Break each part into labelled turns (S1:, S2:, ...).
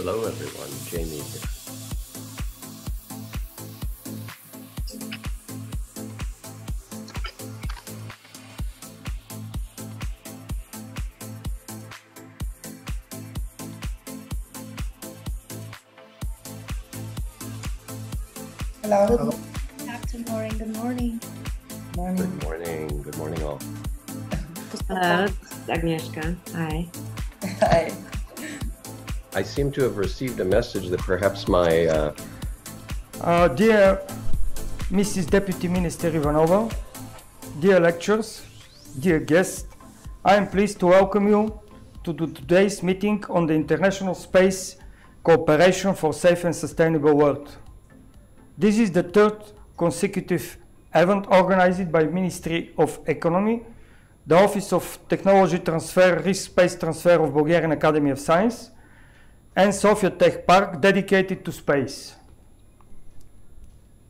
S1: Hello, everyone. Jamie here.
S2: Hello.
S3: Good afternoon, good morning.
S2: Morning.
S1: Good morning. Good morning, all.
S4: Hello, this Agnieszka. Hi.
S2: Hi.
S1: I seem to have received a message that perhaps my uh,
S5: Uh, dear Mrs. Deputy Minister Ivanova, dear lecturers, dear guests, I am pleased to welcome you to today's meeting on the International Space Cooperation for Safe and Sustainable World. This is the third consecutive event organized by Ministry of Economy, the Office of Technology Transfer, Risk Space Transfer of Bulgarian Academy of Science, and Sofia Tech Park dedicated to space.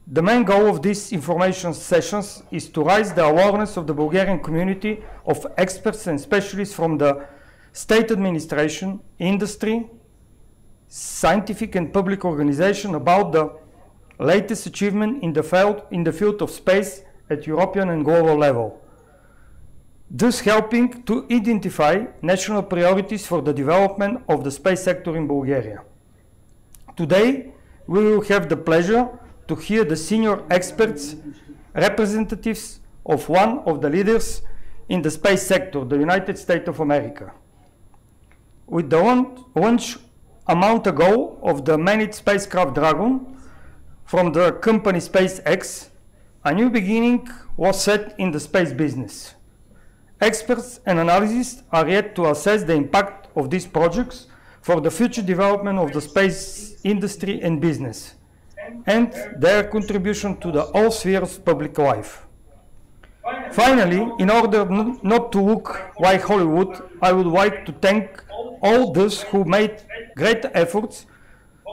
S5: The main goal of these information sessions is to raise the awareness of the Bulgarian community of experts and specialists from the state administration, industry, scientific and public organization about the latest achievement in the field, in the field of space at European and global level, thus helping to identify national priorities for the development of the space sector in Bulgaria. Today, we will have the pleasure to hear the senior experts, representatives of one of the leaders in the space sector, the United States of America. With the launch a month ago of the managed spacecraft Dragon from the company SpaceX, a new beginning was set in the space business. Experts and analysts are yet to assess the impact of these projects for the future development of the space industry and business, and their contribution to the all spheres of public life. Finally, in order not to look like Hollywood, I would like to thank all those who made great efforts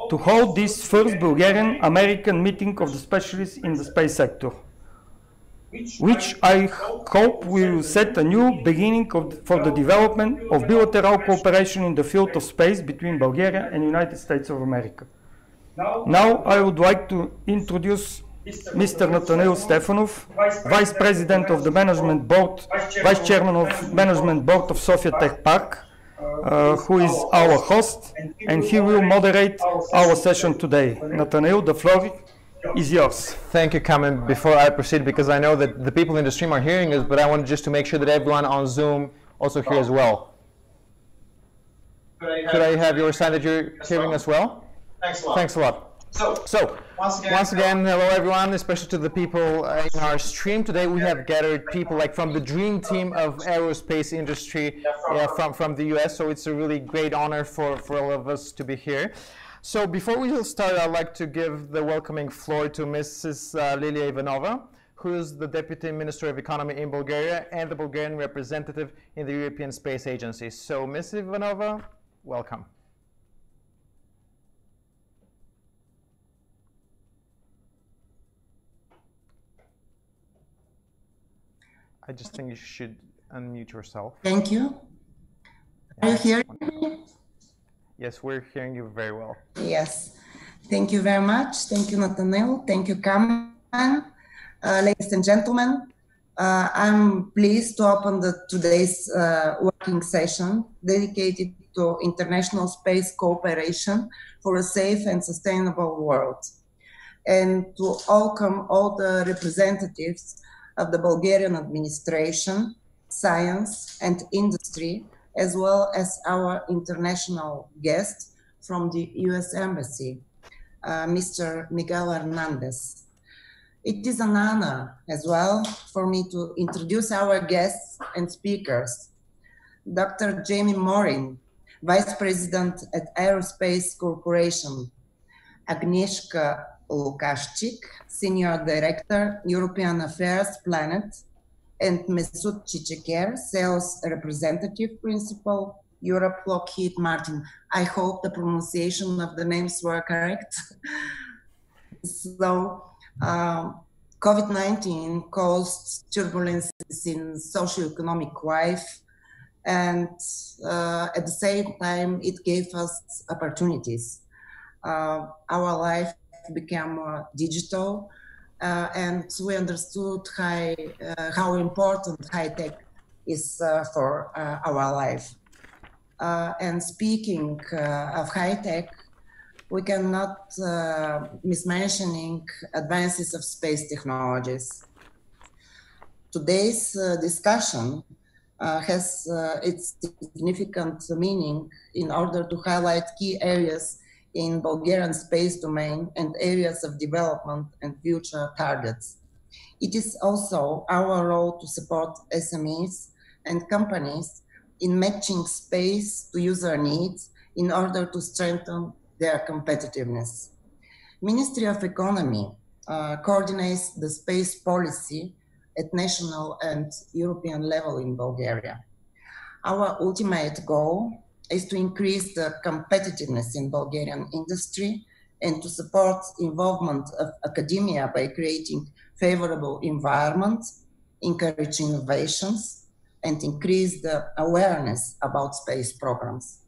S5: to hold this first Bulgarian-American meeting of the specialists in the space sector, which I hope will set a new beginning of, for the development of bilateral cooperation in the field of space between Bulgaria and the United States of America. Now I would like to introduce Mr. Nathaniel Stefanov, Vice President of the Management Board, Vice Chairman of Management Board of Sofia Tech Park, uh, who is our host, and he will moderate our session today. Nathaniel, the floor is yours.
S6: Thank you, Carmen. Before I proceed, because I know that the people in the stream are hearing us, but I wanted just to make sure that everyone on Zoom also hears as well. Could I have your sign that you're hearing us well?
S7: Thanks a lot.
S6: Thanks a lot.
S7: So,
S6: So,
S7: once again,
S6: once again, hello everyone, especially to the people uh, in our stream. Today we have gathered people like from the dream team of aerospace industry uh, from, from the US, so it's a really great honor for, for all of us to be here. So before we start, I'd like to give the welcoming floor to Mrs. Uh, Liliya Ivanova, who is the Deputy Minister of Economy in Bulgaria and the Bulgarian representative in the European Space Agency. So Ms. Ivanova, welcome. I just think you should unmute yourself.
S2: Thank you. Are you hearing me?
S6: Yes, we're hearing you very well.
S2: Yes. Thank you very much. Thank you, Nathaniel. Thank you, Carmen. Uh, ladies and gentlemen, uh, I'm pleased to open the, today's uh, working session dedicated to international space cooperation for a safe and sustainable world, and to welcome all the representatives of the Bulgarian administration, science, and industry, as well as our international guest from the US Embassy, uh, Mr. Miguel Hernandez. It is an honor as well for me to introduce our guests and speakers. Dr. Jamie Morin, Vice President at Aerospace Corporation, Agnieszka Lukaszczyk, Senior Director, European Affairs Planet, and Mesut Çiçeker, Sales Representative Principal, Europe Lockheed Martin. I hope the pronunciation of the names were correct. so, um, COVID 19 caused turbulences in socioeconomic life, and uh, at the same time, it gave us opportunities. Uh, our life became digital, uh, and we understood high, uh, how important high tech is uh, for uh, our life. and speaking of high tech, we cannot miss mentioning advances of space technologies. Today's discussion uh, has uh, its significant meaning in order to highlight key areas in Bulgarian space domain and areas of development and future targets. It is also our role to support SMEs and companies in matching space to user needs in order to strengthen their competitiveness. Ministry of Economy uh, coordinates the space policy at national and European level in Bulgaria. Our ultimate goal is to increase the competitiveness in Bulgarian industry and to support involvement of academia by creating favorable environments, encourage innovations, and increase the awareness about space programs.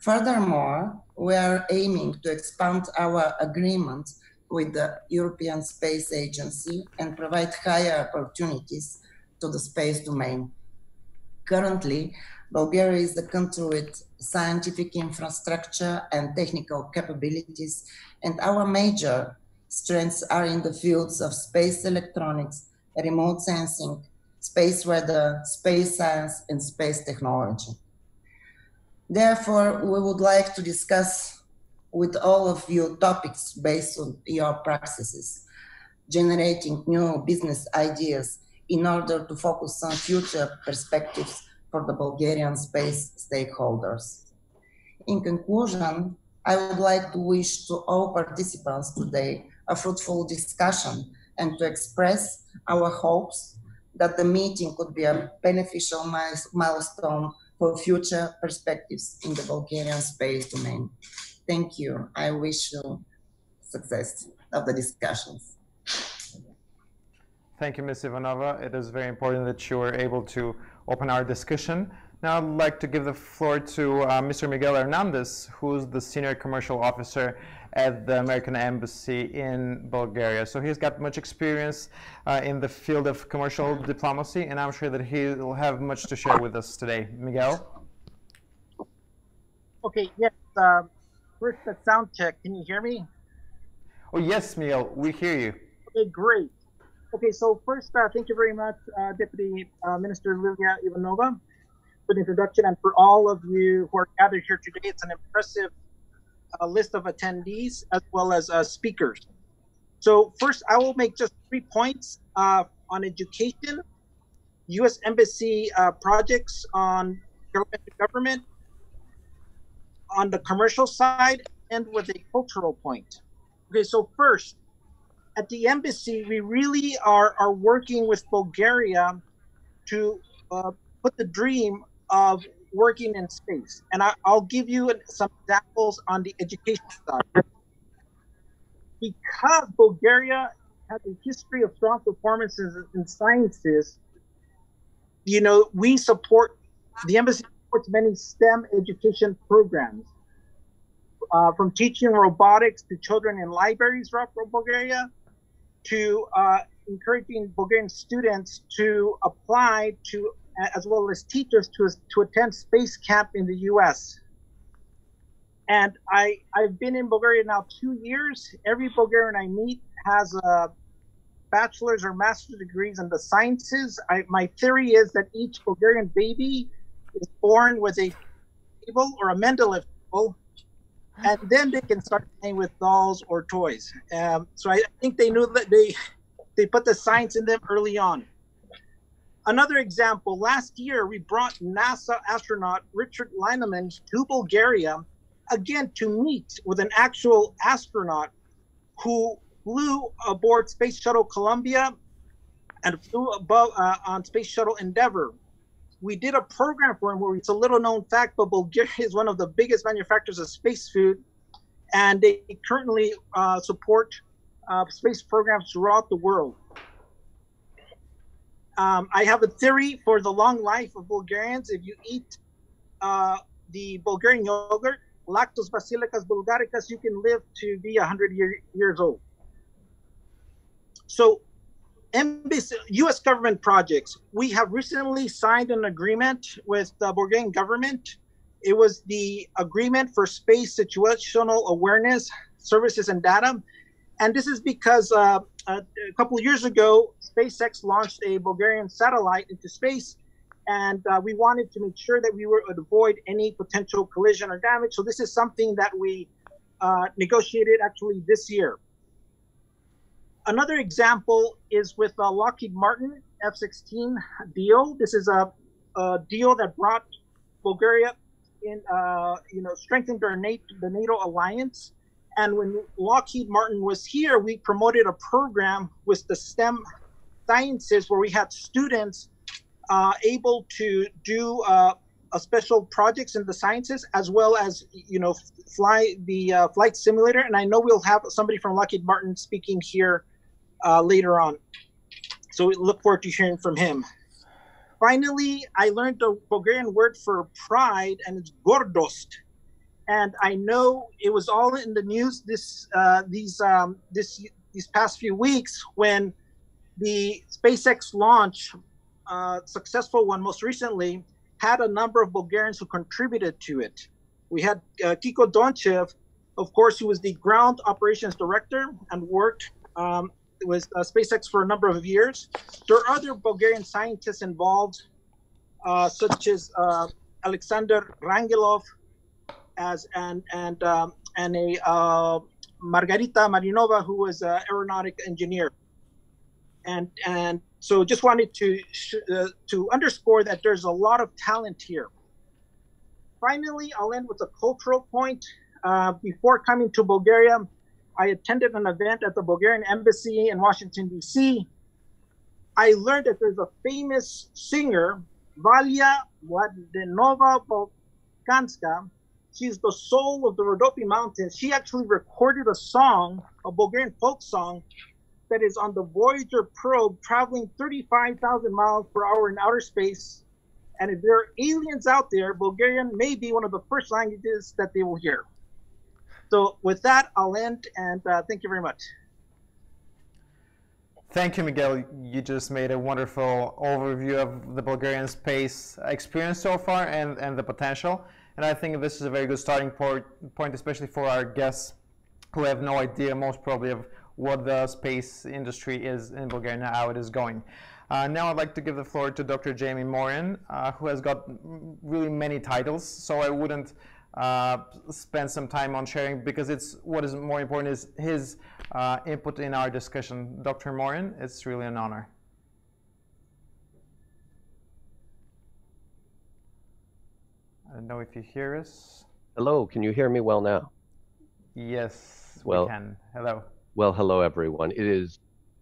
S2: Furthermore, we are aiming to expand our agreement with the European Space Agency and provide higher opportunities to the space domain. Currently, Bulgaria is the country with scientific infrastructure and technical capabilities, and our major strengths are in the fields of space electronics, remote sensing, space weather, space science, and space technology. Therefore, we would like to discuss with all of you topics based on your practices, generating new business ideas in order to focus on future perspectives for the Bulgarian space stakeholders. In conclusion, I would like to wish to all participants today a fruitful discussion and to express our hopes that the meeting could be a beneficial milestone for future perspectives in the Bulgarian space domain. Thank you. I wish you success of the discussions.
S6: Thank you, Ms. Ivanova. It is very important that you were able to open our discussion. Now I'd like to give the floor to uh, Mr. Miguel Hernandez, who's the Senior Commercial Officer at the American Embassy in Bulgaria. So he's got much experience uh, in the field of commercial diplomacy, and I'm sure that he will have much to share with us today. Miguel?
S7: Okay, yes. Uh, first, the sound check. Can you hear me?
S6: Oh, yes, Miguel, we hear you.
S7: Okay, great. Okay, so first, uh, thank you very much, uh, Deputy uh, Minister Liliya Ivanova, for the introduction and for all of you who are gathered here today. It's an impressive a list of attendees as well as uh, speakers. So first, I will make just three points uh, on education, U.S. Embassy uh, projects on government, on the commercial side, and with a cultural point. Okay, so first, at the embassy, we really are, are working with Bulgaria to uh, put the dream of working in space. And I, will give you some examples on the education side. Because Bulgaria has a history of strong performances in sciences, you know, we support, the embassy supports many STEM education programs. Uh, from teaching robotics to children in libraries throughout Bulgaria, to uh, encouraging Bulgarian students to apply to as well as teachers to, to attend space camp in the US. And I, I've been in Bulgaria now two years. Every Bulgarian I meet has a bachelor's or master's degrees in the sciences. I, my theory is that each Bulgarian baby is born with a table or a Mendeleev table, and then they can start playing with dolls or toys. Um, so I think they knew that they they put the science in them early on. Another example, last year we brought NASA astronaut Richard Linnehan to Bulgaria, again to meet with an actual astronaut who flew aboard Space Shuttle Columbia and flew above uh, on Space Shuttle Endeavour. We did a program for him where it's a little known fact, but Bulgaria is one of the biggest manufacturers of space food, and they currently uh, support uh, space programs throughout the world. Um, I have a theory for the long life of Bulgarians. If you eat uh, the Bulgarian yogurt, Lactobacillus bulgaricus, you can live to be 100 year, years old. So, U.S. government projects. We have recently signed an agreement with the Bulgarian government. It was the agreement for space situational awareness services and data. And this is because uh, a, a couple years ago, SpaceX launched a Bulgarian satellite into space, and uh, we wanted to make sure that we would avoid any potential collision or damage. So this is something that we uh, negotiated actually this year. Another example is with the Lockheed Martin F-16 deal. This is a, a deal that brought Bulgaria in, uh, you know, strengthened our NATO, the NATO alliance. And when Lockheed Martin was here, we promoted a program with the STEM sciences where we had students uh, able to do uh, uh, special projects in the sciences, as well as you know, fly the uh, flight simulator. And I know we'll have somebody from Lockheed Martin speaking here uh, later on. So we look forward to hearing from him. Finally, I learned the Bulgarian word for pride, and it's gordost. And I know it was all in the news this uh, these um, this these past few weeks when the SpaceX launch, uh, successful one most recently, had a number of Bulgarians who contributed to it. We had uh, Kiko Dontchev, of course, who was the ground operations director and worked um, with uh, SpaceX for a number of years. There are other Bulgarian scientists involved, uh, such as uh, Alexander Rangelov, as and and um, and a uh, Margarita Marinova, who was an aeronautic engineer. And and so just wanted to uh, to underscore that there's a lot of talent here. Finally, I'll end with a cultural point. Uh, before coming to Bulgaria, I attended an event at the Bulgarian embassy in Washington, D.C. I learned that there's a famous singer, Valia Mladenova Balkanska. She's the soul of the Rodopi Mountains. She actually recorded a song, a Bulgarian folk song, that is on the Voyager probe traveling 35,000 miles per hour in outer space. And if there are aliens out there, Bulgarian may be one of the first languages that they will hear. So with that, I'll end and uh, thank you very much.
S6: Thank you, Miguel. You just made a wonderful overview of the Bulgarian space experience so far and, and the potential. And I think this is a very good starting point, point, especially for our guests who have no idea, most probably, of what the space industry is in Bulgaria and how it is going. Uh, now I'd like to give the floor to Dr. Jamie Morin, uh, who has got really many titles, so I wouldn't spend some time on sharing because it's what is more important is his uh, input in our discussion. Dr. Morin, it's really an honor. I don't know if you hear us.
S1: Hello, can you hear me well now?
S6: Yes,
S1: well,
S6: we can. Hello.
S1: Well, hello, everyone. It is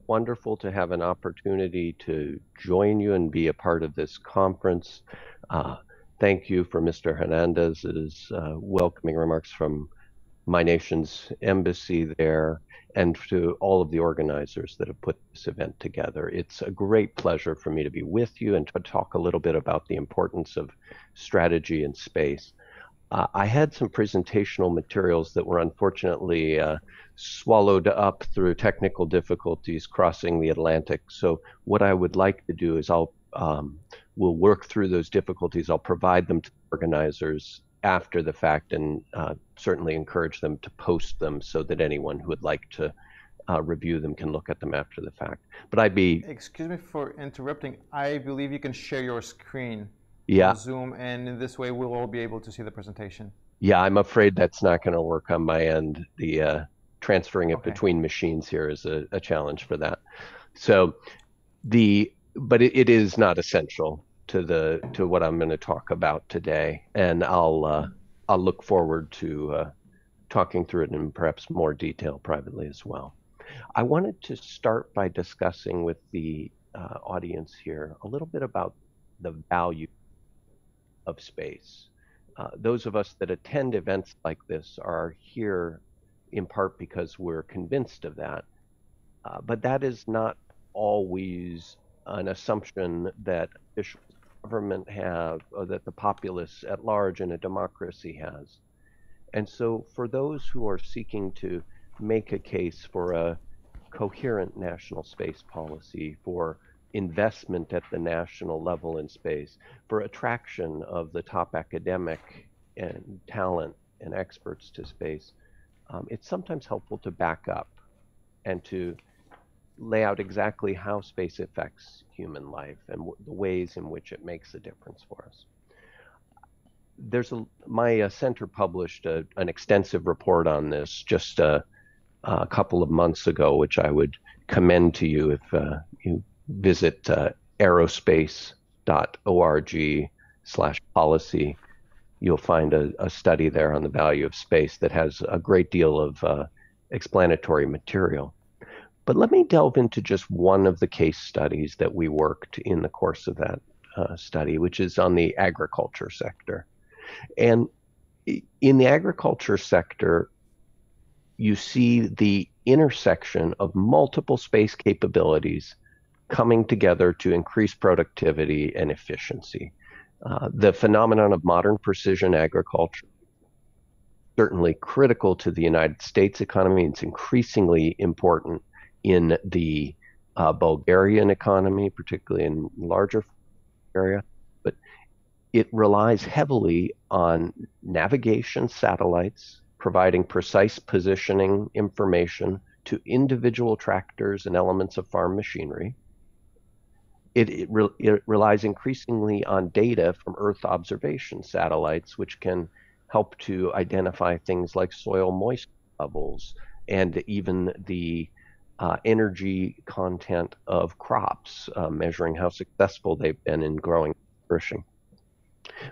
S1: wonderful to have an opportunity to join you and be a part of this conference. Uh, thank you for Mr. Hernandez's uh, welcoming remarks from my nation's embassy there and to all of the organizers that have put this event together. It's a great pleasure for me to be with you and to talk a little bit about the importance of strategy in space. Uh, I had some presentational materials that were unfortunately uh, swallowed up through technical difficulties crossing the Atlantic. So what I would like to do is I'll um, we'll work through those difficulties. I'll provide them to organizers after the fact and uh, certainly encourage them to post them so that anyone who would like to uh, review them can look at them after the fact. But I'd be.
S6: Excuse me for interrupting. I believe you can share your screen.
S1: Yeah.
S6: Zoom, and in this way, we'll all be able to see the presentation.
S1: Yeah, I'm afraid that's not going to work on my end. The uh, transferring it
S6: Okay.
S1: between machines here is a, a challenge for that. So the but it, it is not essential to the to what I'm going to talk about today, and I'll uh, I'll look forward to uh, talking through it in perhaps more detail privately as well. I wanted to start by discussing with the uh, audience here a little bit about the value of space. Uh, those of us that attend events like this are here in part because we're convinced of that. Uh, but that is not always an assumption that officials of government have or that the populace at large in a democracy has. And so for those who are seeking to make a case for a coherent national space policy, for investment at the national level in space, for attraction of the top academic and talent and experts to space, um, it's sometimes helpful to back up and to lay out exactly how space affects human life and the ways in which it makes a difference for us. There's a my uh, center published a, an extensive report on this just uh, a couple of months ago, which I would commend to you if uh, you visit uh, aerospace.org slash policy. You'll find a, a study there on the value of space that has a great deal of uh, explanatory material. But let me delve into just one of the case studies that we worked in the course of that uh, study, which is on the agriculture sector. And in the agriculture sector, you see the intersection of multiple space capabilities coming together to increase productivity and efficiency. Uh, the phenomenon of modern precision agriculture certainly critical to the United States economy. It's increasingly important in the uh, Bulgarian economy, particularly in larger area, but it relies heavily on navigation satellites providing precise positioning information to individual tractors and elements of farm machinery. It, it, re, it, relies increasingly on data from Earth observation satellites, which can help to identify things like soil moisture levels and even the uh, energy content of crops, uh, measuring how successful they've been in growing nourishing.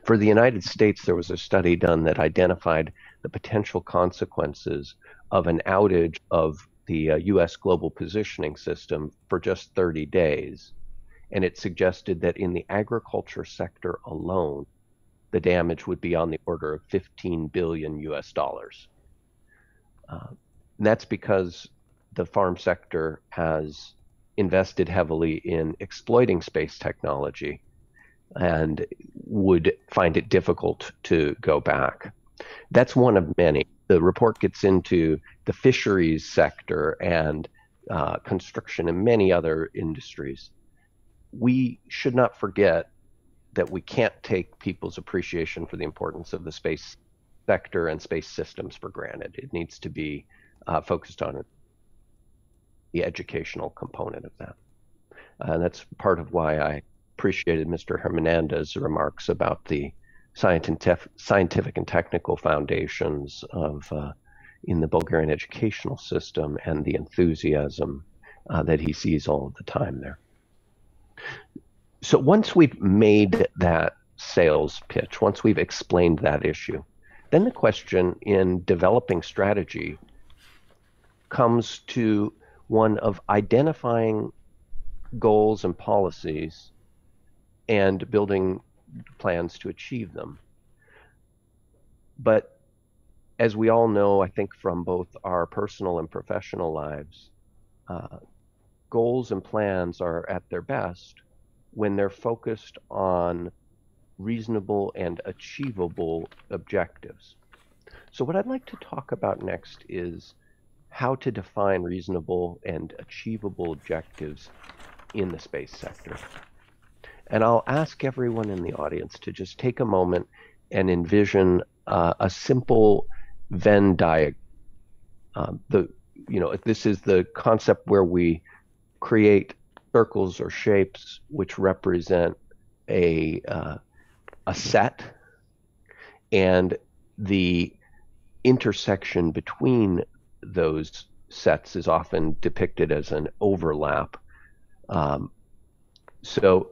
S1: For the United States, there was a study done that identified the potential consequences of an outage of the uh, US global positioning system for just 30 days. And it suggested that in the agriculture sector alone, the damage would be on the order of 15 billion US dollars. Uh, and that's because the farm sector has invested heavily in exploiting space technology and would find it difficult to go back. That's one of many. The report gets into the fisheries sector and uh, construction and many other industries. We should not forget that we can't take people's appreciation for the importance of the space sector and space systems for granted. It needs to be uh, focused on the educational component of that. Uh, and that's part of why I appreciated Mr. Hernandez's remarks about the scientific and technical foundations of uh, in the Bulgarian educational system and the enthusiasm uh, that he sees all the time there. So once we've made that sales pitch, once we've explained that issue, then the question in developing strategy comes to one of identifying goals and policies and building plans to achieve them. But as we all know, I think from both our personal and professional lives, uh, goals and plans are at their best when they're focused on reasonable and achievable objectives. So, what I'd like to talk about next is how to define reasonable and achievable objectives in the space sector. And I'll ask everyone in the audience to just take a moment and envision uh, a simple Venn diagram. Uh, the you know this is the concept where we create circles or shapes which represent a uh, a set, and the intersection between those sets is often depicted as an overlap. Um, so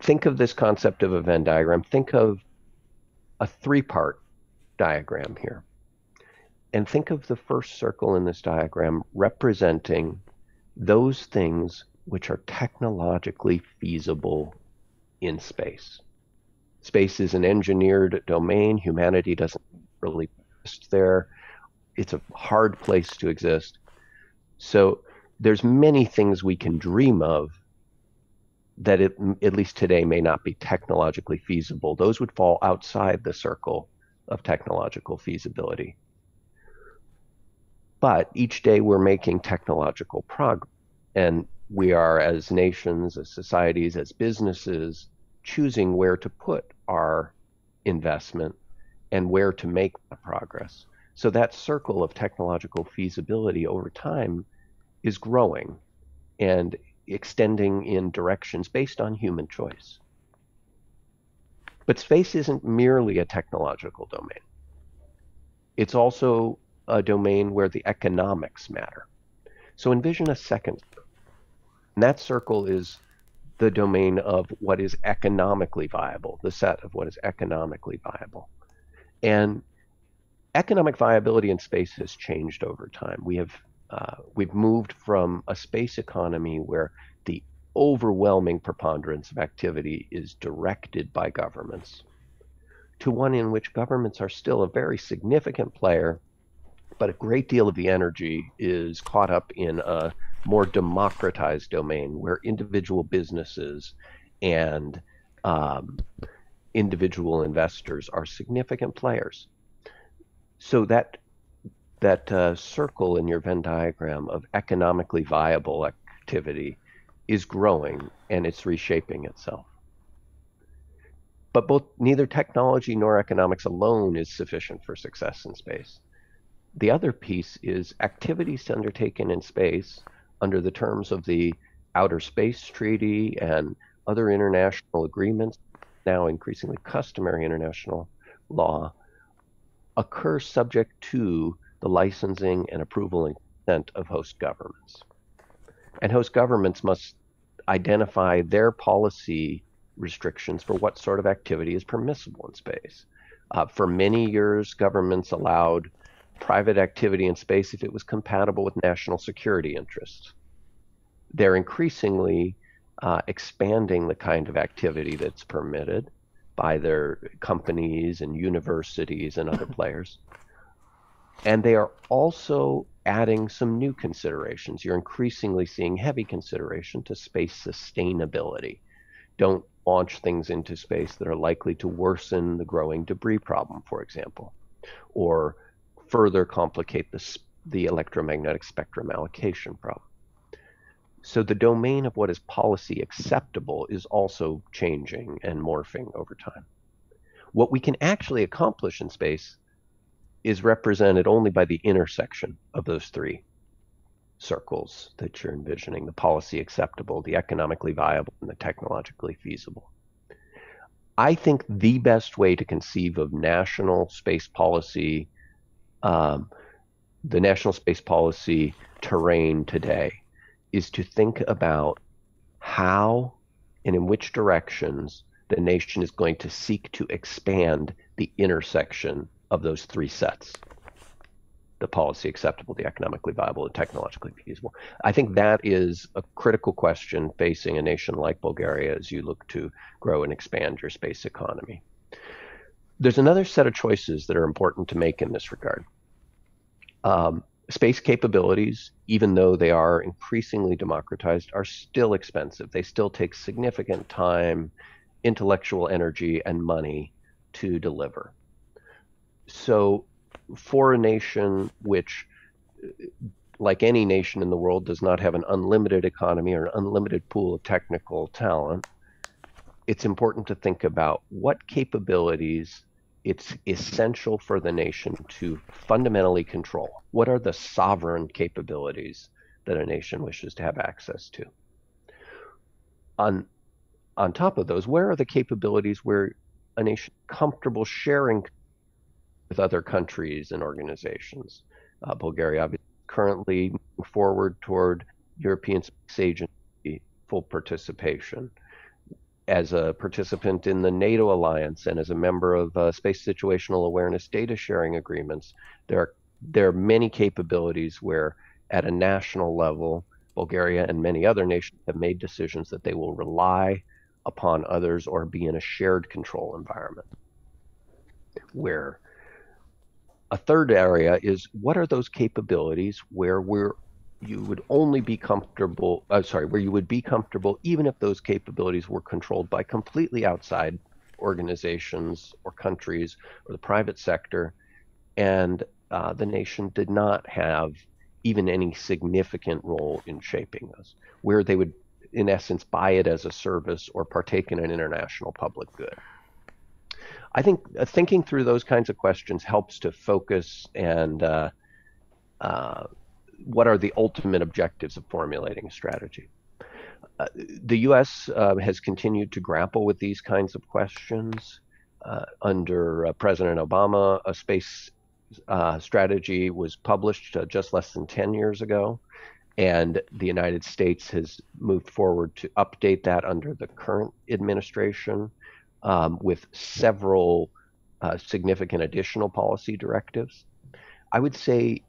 S1: think of this concept of a Venn diagram. Think of a three part diagram here. And think of the first circle in this diagram representing those things which are technologically feasible in space. Space is an engineered domain. Humanity doesn't really exist there it's a hard place to exist. So there's many things we can dream of that it, at least today may not be technologically feasible. Those would fall outside the circle of technological feasibility. But each day we're making technological progress, and we are, as nations, as societies, as businesses, choosing where to put our investment and where to make the progress. So that circle of technological feasibility over time is growing and extending in directions based on human choice. But space isn't merely a technological domain. It's also a domain where the economics matter. So envision a second. And that circle is the domain of what is economically viable, the set of what is economically viable. And economic viability in space has changed over time. We have uh, we've moved from a space economy where the overwhelming preponderance of activity is directed by governments to one in which governments are still a very significant player, but a great deal of the energy is caught up in a more democratized domain where individual businesses and um, individual investors are significant players. So that that uh, circle in your Venn diagram of economically viable activity is growing and it's reshaping itself. But both neither technology nor economics alone is sufficient for success in space. The other piece is activities undertaken in space under the terms of the Outer Space Treaty and other international agreements, now increasingly customary international law, occur subject to the licensing and approval and consent of host governments. And host governments must identify their policy restrictions for what sort of activity is permissible in space. Uh, for many years, governments allowed private activity in space if it was compatible with national security interests. They're increasingly uh, expanding the kind of activity that's permitted by their companies and universities and other players. And they are also adding some new considerations. You're increasingly seeing heavy consideration to space sustainability. Don't launch things into space that are likely to worsen the growing debris problem, for example, or further complicate the, the electromagnetic spectrum allocation problem. So the domain of what is policy acceptable is also changing and morphing over time. What we can actually accomplish in space is represented only by the intersection of those three circles that you're envisioning the policy acceptable, the economically viable, and the technologically feasible. I think the best way to conceive of national space policy, um, the national space policy terrain today, is to think about how and in which directions the nation is going to seek to expand the intersection of those three sets the policy acceptable, the economically viable, and technologically feasible. I think that is a critical question facing a nation like Bulgaria as you look to grow and expand your space economy. There's another set of choices that are important to make in this regard. Um, space capabilities, even though they are increasingly democratized, are still expensive. They still take significant time, intellectual energy, and money to deliver. So, for a nation which, like any nation in the world, does not have an unlimited economy or an unlimited pool of technical talent, it's important to think about what capabilities it's essential for the nation to fundamentally control. What are the sovereign capabilities that a nation wishes to have access to? On, on top of those, where are the capabilities where a nation comfortable sharing with other countries and organizations. Uh, Bulgaria currently moving forward toward European Space Agency full participation. As a participant in the NATO alliance and as a member of uh, space situational awareness data sharing agreements, there are there are many capabilities where, at a national level, Bulgaria and many other nations have made decisions that they will rely upon others or be in a shared control environment where a third area is what are those capabilities where we're you would only be comfortable uh, sorry where you would be comfortable even if those capabilities were controlled by completely outside organizations or countries or the private sector. And uh, the nation did not have even any significant role in shaping those where they would in essence buy it as a service or partake in an international public good. I think uh, thinking through those kinds of questions helps to focus and uh, uh, what are the ultimate objectives of formulating a strategy. Uh, the U.S. Uh, has continued to grapple with these kinds of questions. Uh, under President Obama, a space strategy was published just less than 10 years ago and the United States has moved forward to update that under the current administration um, with several uh, significant additional policy directives. I would say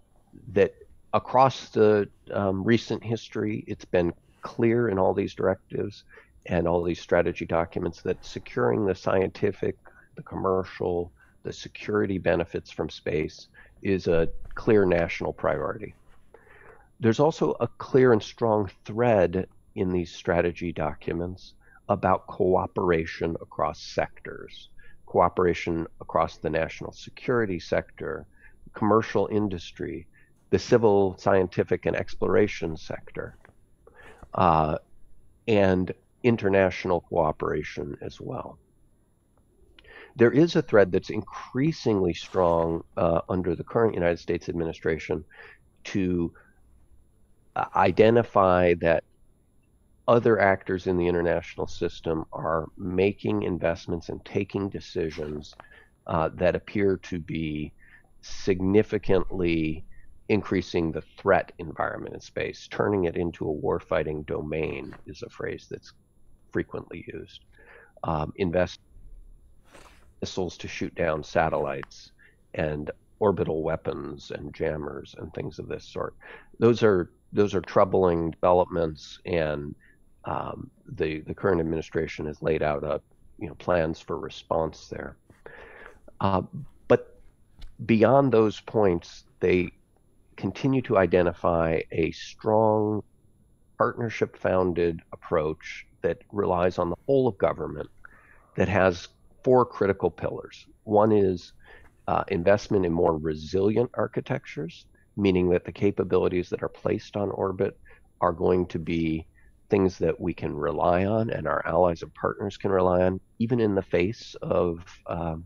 S1: that across the um, recent history, it's been clear in all these directives and all these strategy documents that securing the scientific, the commercial, the security benefits from space is a clear national priority. There's also a clear and strong thread in these strategy documents about cooperation across sectors, cooperation across the national security sector, commercial industry, the civil, scientific, and exploration sector, uh, and international cooperation as well. There is a thread that's increasingly strong uh, under the current United States administration to uh, identify that other actors in the international system are making investments and taking decisions uh, that appear to be significantly increasing the threat environment in space. Turning it into a warfighting domain is a phrase that's frequently used. Um, invest missiles to shoot down satellites and orbital weapons and jammers and things of this sort. Those are those are troubling developments, and um, the the current administration has laid out a you know plans for response there. Uh, but beyond those points, they continue to identify a strong partnership founded approach that relies on the whole of government that has four critical pillars. One is uh, investment in more resilient architectures, meaning that the capabilities that are placed on orbit are going to be things that we can rely on and our allies and partners can rely on, even in the face of um,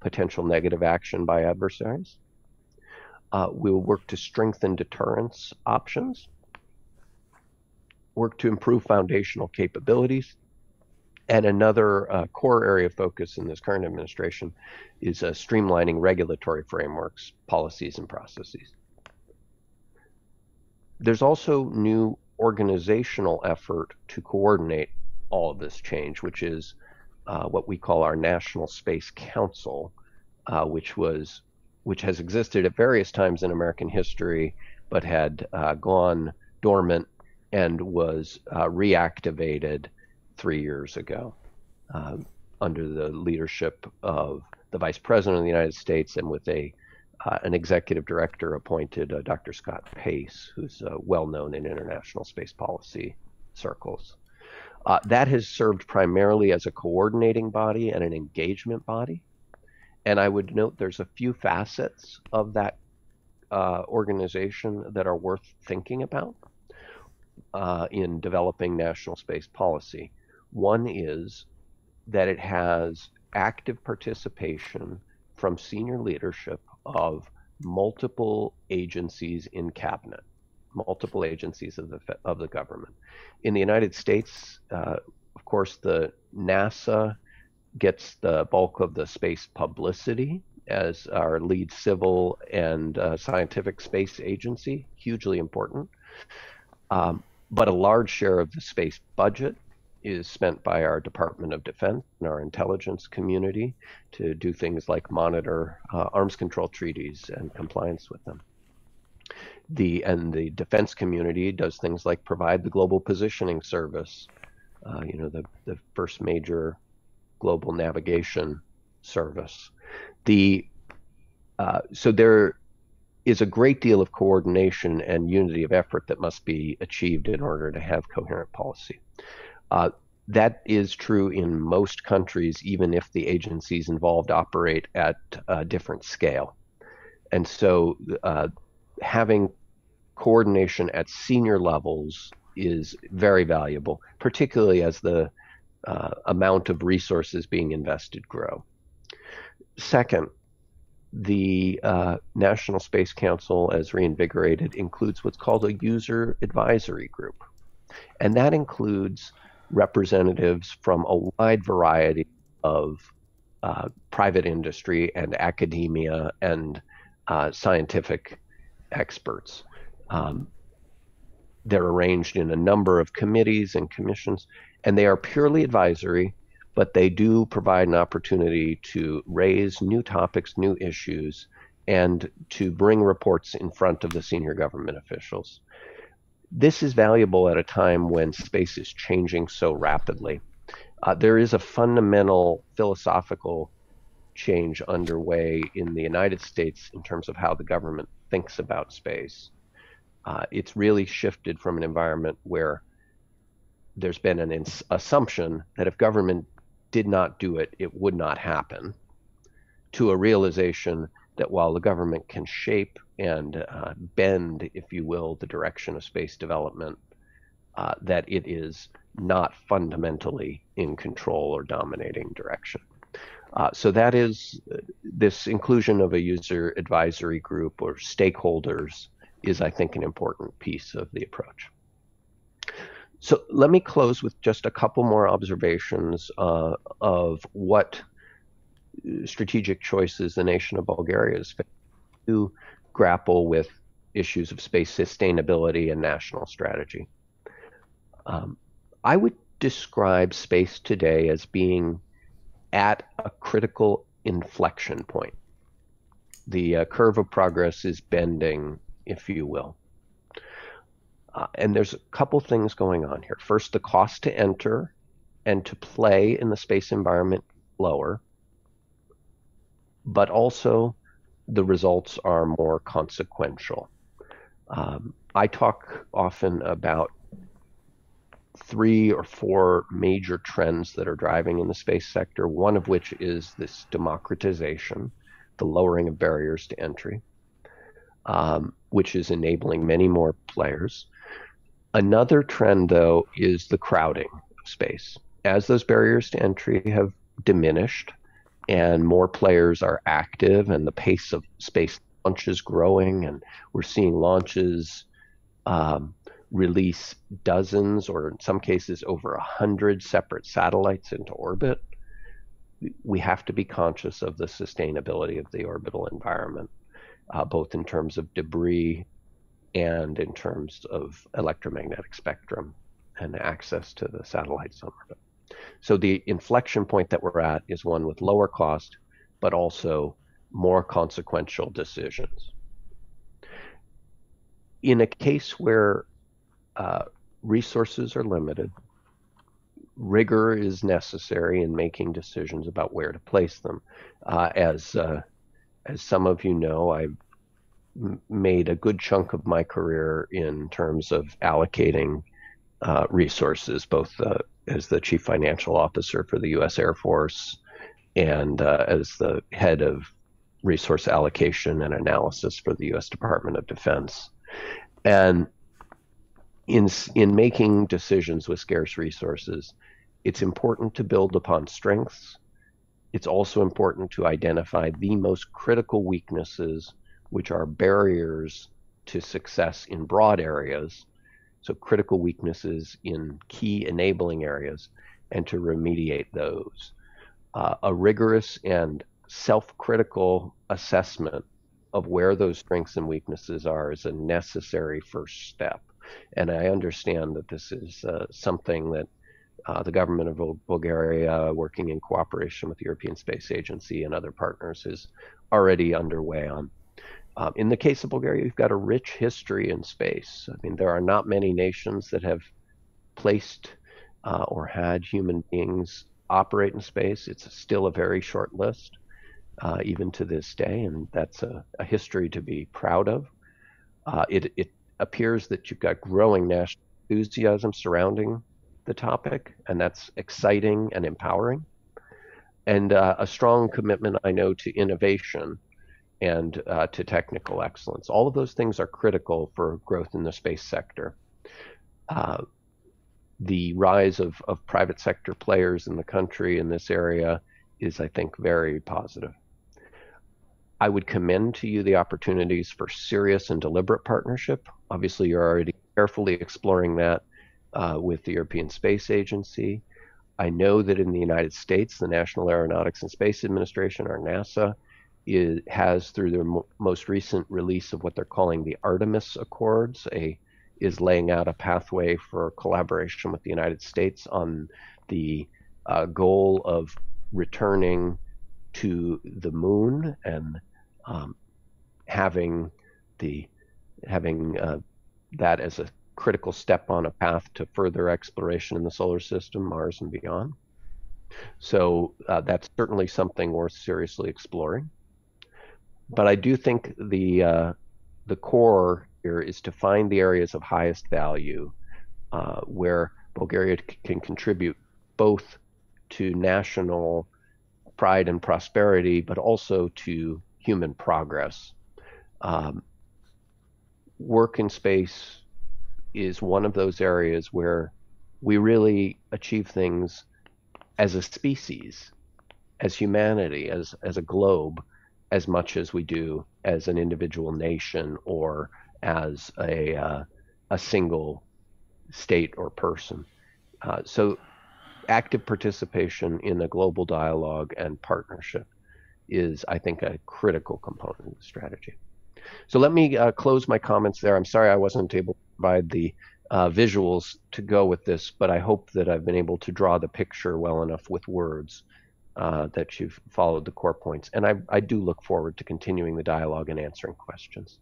S1: potential negative action by adversaries. Uh, we will work to strengthen deterrence options, work to improve foundational capabilities, and another uh, core area of focus in this current administration is uh, streamlining regulatory frameworks, policies, and processes. There's also new organizational effort to coordinate all of this change, which is uh, what we call our National Space Council, uh, which was which has existed at various times in American history, but had uh, gone dormant and was uh, reactivated three years ago um, under the leadership of the Vice President of the United States and with a uh, an executive director appointed, uh, Dr. Scott Pace, who's uh, well known in international space policy circles. Uh, that has served primarily as a coordinating body and an engagement body. And I would note there's a few facets of that uh, organization that are worth thinking about uh, in developing national space policy. One is that it has active participation from senior leadership of multiple agencies in cabinet, multiple agencies of the of the government. In the United States, uh, of course, the NASA gets the bulk of the space publicity as our lead civil and uh, scientific space agency, hugely important. Um, but a large share of the space budget is spent by our Department of Defense and our intelligence community to do things like monitor uh, arms control treaties and compliance with them. The and the defense community does things like provide the global positioning service, uh, you know, the the first major global navigation service. The uh, so there is a great deal of coordination and unity of effort that must be achieved in order to have coherent policy. Uh, that is true in most countries, even if the agencies involved operate at a different scale. And so, uh, having coordination at senior levels is very valuable, particularly as the uh, amount of resources being invested grow. Second, the uh, National Space Council, as reinvigorated, includes what's called a user advisory group. And that includes representatives from a wide variety of uh, private industry and academia and uh, scientific experts. Um, they're arranged in a number of committees and commissions, and they are purely advisory, but they do provide an opportunity to raise new topics, new issues, and to bring reports in front of the senior government officials this is valuable at a time when space is changing so rapidly. Uh, there is a fundamental philosophical change underway in the United States in terms of how the government thinks about space. Uh, it's really shifted from an environment where there's been an ins- assumption that if government did not do it, it would not happen, to a realization that while the government can shape and uh, bend, if you will, the direction of space development, uh, that it is not fundamentally in control or dominating direction. Uh, so that is uh, this inclusion of a user advisory group or stakeholders is, I think, an important piece of the approach. So let me close with just a couple more observations uh, of what strategic choices the nation of Bulgaria is to grapple with issues of space sustainability and national strategy. Um, I would describe space today as being at a critical inflection point. The uh, curve of progress is bending, if you will. Uh, and there's a couple things going on here. First, the cost to enter and to play in the space environment lower but also the results are more consequential. Um, I talk often about three or four major trends that are driving in the space sector, one of which is this democratization, the lowering of barriers to entry, um, which is enabling many more players. Another trend, though, is the crowding of space. As those barriers to entry have diminished, and more players are active and the pace of space launch is growing and we're seeing launches um, release dozens or in some cases over a hundred separate satellites into orbit we have to be conscious of the sustainability of the orbital environment uh, both in terms of debris and in terms of electromagnetic spectrum and access to the satellites on orbit so the inflection point that we're at is one with lower cost, but also more consequential decisions. In a case where uh, resources are limited, rigor is necessary in making decisions about where to place them. Uh, as uh, as some of you know, I've made a good chunk of my career in terms of allocating uh, resources, both uh, as the chief financial officer for the U.S. Air Force and uh, as the head of resource allocation and analysis for the U.S. Department of Defense. And in in making decisions with scarce resources, it's important to build upon strengths. It's also important to identify the most critical weaknesses, which are barriers to success in broad areas, so critical weaknesses in key enabling areas, and to remediate those. Uh, a rigorous and self-critical assessment of where those strengths and weaknesses are is a necessary first step. And I understand that this is uh, something that uh, the government of Bulgaria, working in cooperation with the European Space Agency and other partners, is already underway on. Um, in the case of Bulgaria, we've got a rich history in space. I mean, there are not many nations that have placed uh, or had human beings operate in space. It's still a very short list, uh, even to this day, and that's a, a history to be proud of. Uh, it, it appears that you've got growing national enthusiasm surrounding the topic, and that's exciting and empowering. And uh, a strong commitment, I know, to innovation and uh, to technical excellence. All of those things are critical for growth in the space sector. Uh, the rise of, of private sector players in the country in this area is, I think, very positive. I would commend to you the opportunities for serious and deliberate partnership. Obviously, you're already carefully exploring that uh, with the European Space Agency. I know that in the United States, the National Aeronautics and Space Administration, or NASA, is, has through their mo- most recent release of what they're calling the Artemis Accords, a is laying out a pathway for collaboration with the United States on the uh, goal of returning to the moon and um, having the having uh, that as a critical step on a path to further exploration in the solar system, Mars and beyond. So uh, that's certainly something worth seriously exploring. But I do think the uh, the core here is to find the areas of highest value uh, where Bulgaria c- can contribute both to national pride and prosperity, but also to human progress. Um, work in space is one of those areas where we really achieve things as a species, as humanity, as as a globe, as much as we do as an individual nation or as a uh, a single state or person. Uh, so, active participation in a global dialogue and partnership is, I think, a critical component of the strategy. So let me uh, close my comments there. I'm sorry I wasn't able to provide the uh, visuals to go with this, but I hope that I've been able to draw the picture well enough with words uh, that you've followed the core points. And I, I do look forward to continuing the dialogue and answering questions.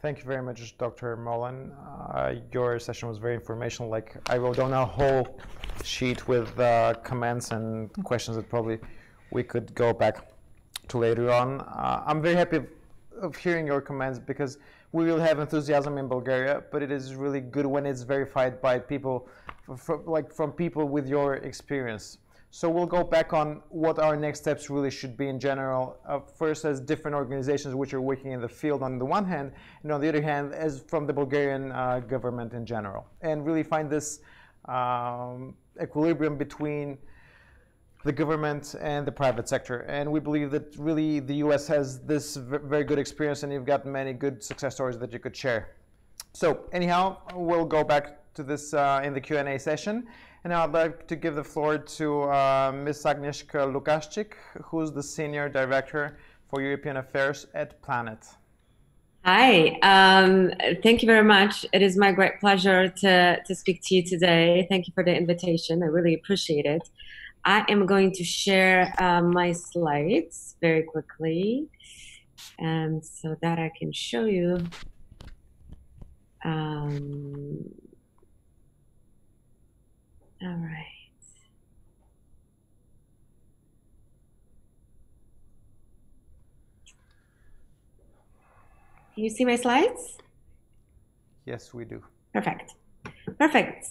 S6: Thank you very much, Dr. Morin. Uh, your session was very informational. Like I wrote down a whole sheet with uh, comments and questions that probably we could go back to later on. Uh, I'm very happy of hearing your comments because we will have enthusiasm in Bulgaria, but it is really good when it's verified by people, from, like from people with your experience. So we'll go back on what our next steps really should be in general. Uh, first, as different organizations which are working in the field on the one hand, and on the other hand, as from the Bulgarian uh, government in general, and really find this um, equilibrium between the government and the private sector. And we believe that really the US has this very good experience, and you've got many good success stories that you could share. So anyhow, we'll go back to this uh, in the Q&A session. And now I'd like to give the floor to uh, Ms. Agnieszka Lukaszczyk, who's the Senior Director for European Affairs at Planet.
S4: Hi, um, thank you very much. It is my great pleasure to, to speak to you today. Thank you for the invitation. I really appreciate it. I am going to share uh, my slides very quickly, and so that I can show you. Um, all right. Can you see my slides?
S6: Yes, we do.
S4: Perfect. Perfect.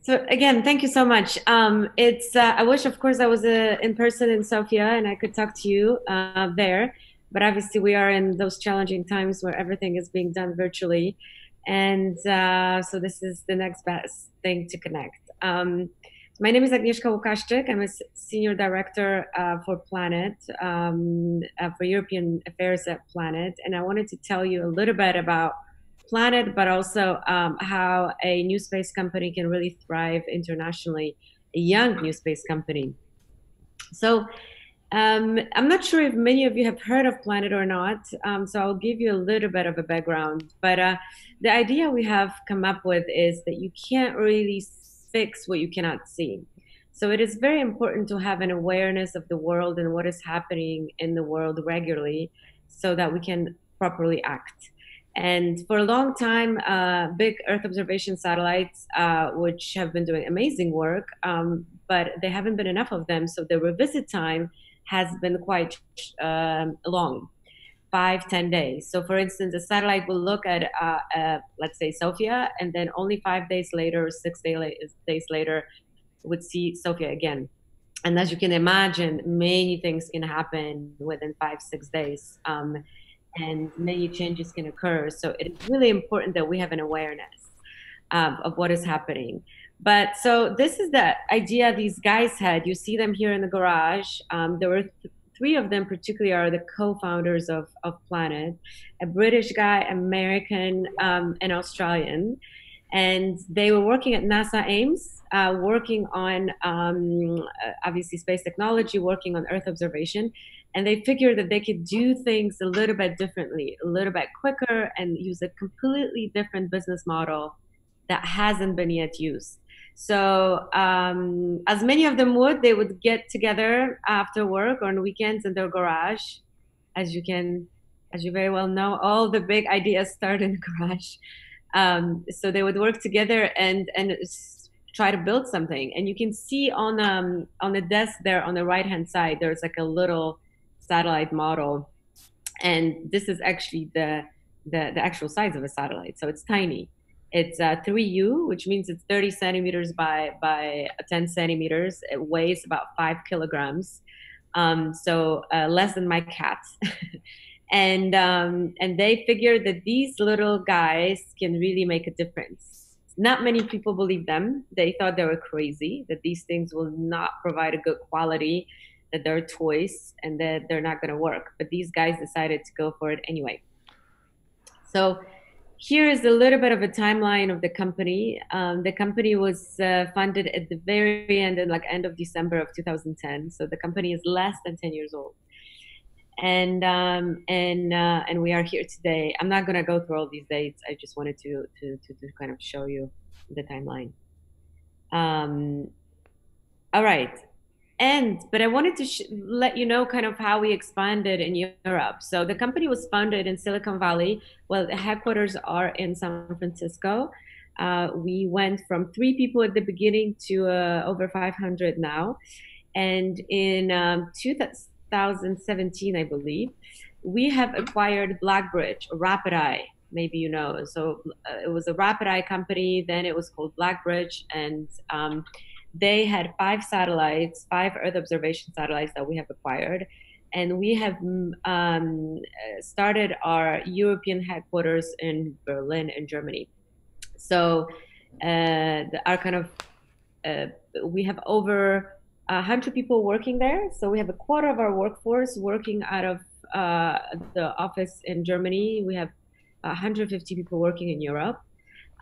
S4: So again, thank you so much. Um, it's uh, I wish, of course, I was uh, in person in Sofia and I could talk to you uh, there. But obviously, we are in those challenging times where everything is being done virtually, and uh, so this is the next best thing to connect. Um, my name is Agnieszka Łukaszczyk. I'm a senior director uh, for Planet, um, uh, for European affairs at Planet. And I wanted to tell you a little bit about Planet, but also um, how a new space company can really thrive internationally, a young new space company. So um, I'm not sure if many of you have heard of Planet or not, um, so I'll give you a little bit of a background. But uh, the idea we have come up with is that you can't really fix what you cannot see. So it is very important to have an awareness of the world and what is happening in the world regularly so that we can properly act. And for a long time, uh, big Earth observation satellites, uh, which have been doing amazing work, um, but there haven't been enough of them. So the revisit time has been quite um, long five, ten days. So, for instance, a satellite will look at, uh, uh, let's say, Sofia, and then only five days later, six day la- days later, would see Sofia again. And as you can imagine, many things can happen within five, six days, um, and many changes can occur. So, it is really important that we have an awareness um, of what is happening. But so this is the idea these guys had. You see them here in the garage. Um, there were th- three of them particularly are the co-founders of, of Planet, a British guy, American, um, and Australian. And they were working at NASA Ames, uh, working on um, obviously space technology, working on Earth observation. And they figured that they could do things a little bit differently, a little bit quicker, and use a completely different business model that hasn't been yet used. So, um, as many of them would, they would get together after work or on weekends in their garage, as you can as you very well know, all the big ideas start in the garage. Um, so they would work together and and try to build something. And you can see on um, on the desk there on the right hand side, there's like a little satellite model, and this is actually the the, the actual size of a satellite. So it's tiny. It's uh, 3U, which means it's 30 centimeters by by 10 centimeters. It weighs about five kilograms, um, so uh, less than my cat. and um, and they figured that these little guys can really make a difference. Not many people believe them. They thought they were crazy. That these things will not provide a good quality, that they're toys, and that they're not going to work. But these guys decided to go for it anyway. So here is a little bit of a timeline of the company. Um, the company was uh, funded at the very end, in like end of December of 2010. So the company is less than 10 years old, and um, and uh, and we are here today. I'm not gonna go through all these dates. I just wanted to to to, to kind of show you the timeline. Um, all right end, but I wanted to sh- let you know kind of how we expanded in Europe. So the company was founded in Silicon Valley. Well, the headquarters are in San Francisco. Uh, we went from three people at the beginning to uh, over 500 now. And in um, 2017, I believe, we have acquired Blackbridge, RapidEye, maybe you know. So uh, it was a RapidEye company, then it was called Blackbridge, and um, they had five satellites, five Earth observation satellites that we have acquired. And we have mm, um, started our European headquarters in Berlin, in Germany. So, uh, the, our kind of, uh, we have over 100 people working there. So, we have a quarter of our workforce working out of uh, the office in Germany. We have 150 people working in Europe.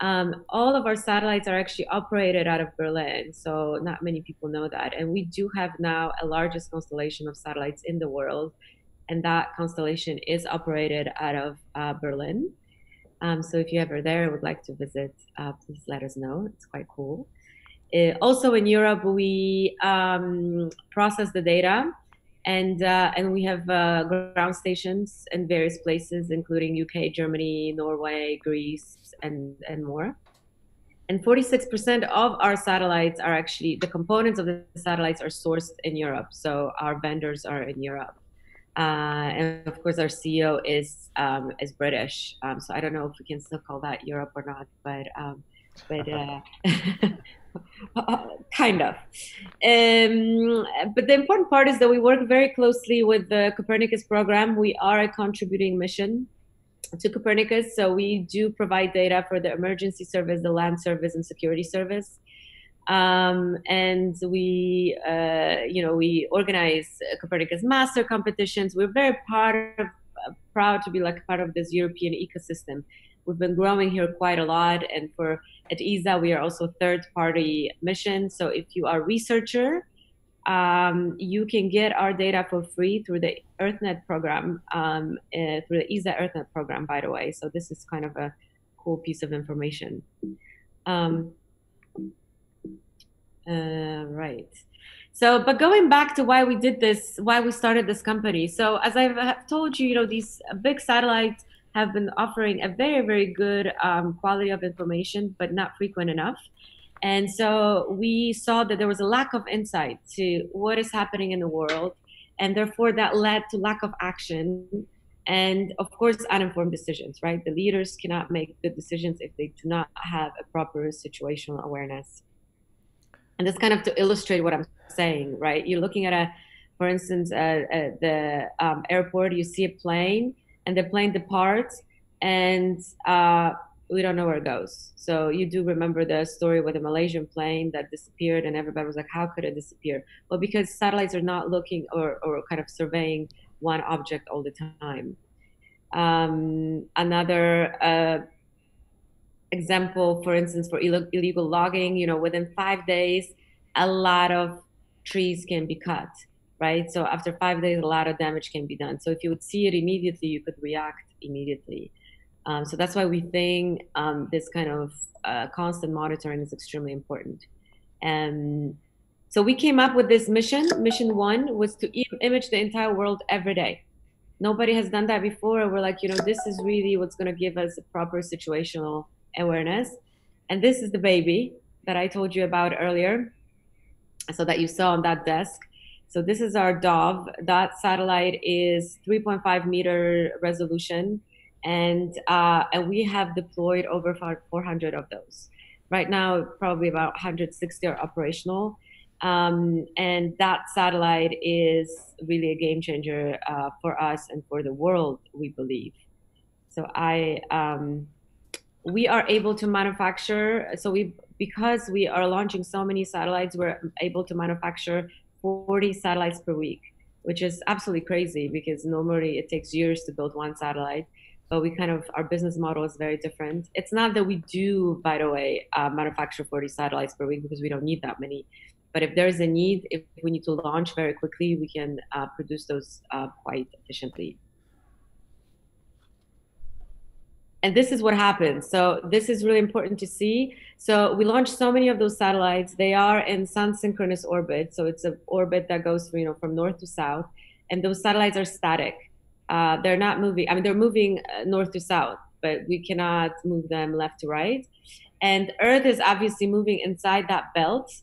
S4: Um, all of our satellites are actually operated out of Berlin, so not many people know that. And we do have now a largest constellation of satellites in the world, and that constellation is operated out of uh, Berlin. Um, so if you ever there would like to visit, uh, please let us know. It's quite cool. Uh, also in Europe, we um, process the data and uh, and we have uh, ground stations in various places, including UK, Germany, Norway, Greece, and and more. And 46% of our satellites are actually the components of the satellites are sourced in Europe. So our vendors are in Europe, uh, and of course our CEO is um, is British. Um, so I don't know if we can still call that Europe or not, but um, but. Uh, kind of. Um, but the important part is that we work very closely with the Copernicus program. We are a contributing mission to Copernicus, so we do provide data for the emergency service, the land service, and security service. Um, and we, uh, you know, we organize Copernicus master competitions. We're very part of, uh, proud to be like part of this European ecosystem. We've been growing here quite a lot, and for at ESA, we are also third-party mission. So if you are a researcher, um, you can get our data for free through the EarthNet program, um, uh, through the ESA EarthNet program, by the way. So this is kind of a cool piece of information. Um, uh, right. So, but going back to why we did this, why we started this company. So, as I've told you, you know, these big satellites have been offering a very, very good um, quality of information, but not frequent enough. And so we saw that there was a lack of insight to what is happening in the world. And therefore, that led to lack of action and, of course, uninformed decisions, right? The leaders cannot make good decisions if they do not have a proper situational awareness. And that's kind of to illustrate what I'm saying, right? You're looking at a, for instance, uh, the um, airport, you see a plane and they're playing the plane departs and uh, we don't know where it goes. So you do remember the story with the Malaysian plane that disappeared, and everybody was like, "How could it disappear?" Well, because satellites are not looking or, or kind of surveying one object all the time. Um, another uh, example, for instance, for Ill- illegal logging, you know, within five days, a lot of trees can be cut, right? So after five days, a lot of damage can be done. So if you would see it immediately, you could react immediately. Um, so that's why we think um, this kind of uh, constant monitoring is extremely important. And so we came up with this mission. Mission one was to image the entire world every day. Nobody has done that before. We're like, you know, this is really what's going to give us a proper situational awareness. And this is the baby that I told you about earlier. So that you saw on that desk. So this is our Dove. That satellite is 3.5 meter resolution, and uh, and we have deployed over 400 of those. Right now, probably about 160 are operational, um, and that satellite is really a game changer uh, for us and for the world, we believe. So I, um, we are able to manufacture. So we, because we are launching so many satellites, we're able to manufacture 40 satellites per week, which is absolutely crazy because normally it takes years to build one satellite. But we kind of, our business model is very different. It's not that we do, by the way, uh, manufacture 40 satellites per week because we don't need that many. But if there's a need, if we need to launch very quickly, we can uh, produce those uh, quite efficiently. And this is what happens. So this is really important to see. So we launched so many of those satellites. They are in sun synchronous orbit. So it's an orbit that goes from, you know, from north to south. And those satellites are static. Uh, they're not moving. I mean, they're moving uh, north to south, but we cannot move them left to right. And Earth is obviously moving inside that belt.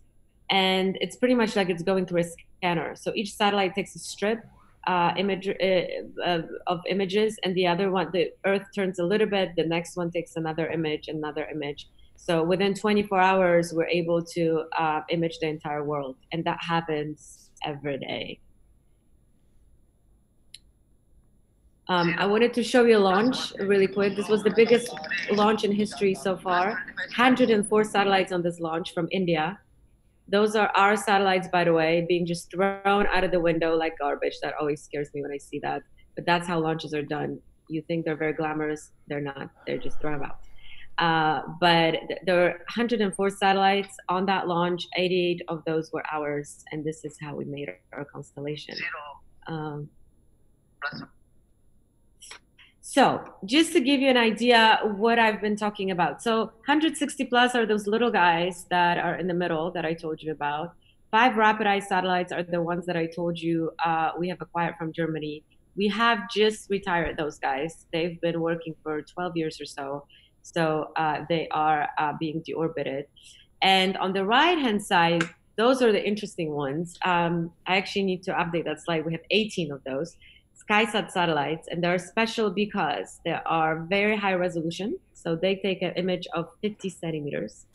S4: And it's pretty much like it's going through a scanner. So each satellite takes a strip uh, image uh, of images, and the other one, the Earth turns a little bit. The next one takes another image, another image. So within 24 hours, we're able to uh, image the entire world, and that happens every day. Um, I wanted to show you a launch really quick. This was the biggest launch in history so far. 104 satellites on this launch from India. Those are our satellites, by the way, being just thrown out of the window like garbage. That always scares me when I see that. But that's how launches are done. You think they're very glamorous. They're not. They're just thrown out. Uh, but there were 104 satellites on that launch. 88 of those were ours, and this is how we made our, our constellation. Um, so just to give you an idea what I've been talking about. So 160 plus are those little guys that are in the middle that I told you about. Five RapidEye satellites are the ones that I told you uh, we have acquired from Germany. We have just retired those guys. They've been working for 12 years or so. So uh, they are uh, being deorbited. And on the right hand side, those are the interesting ones. Um, I actually need to update that slide. We have 18 of those. SkySat satellites, and they're special because they are very high resolution. So they take an image of 50 centimeters.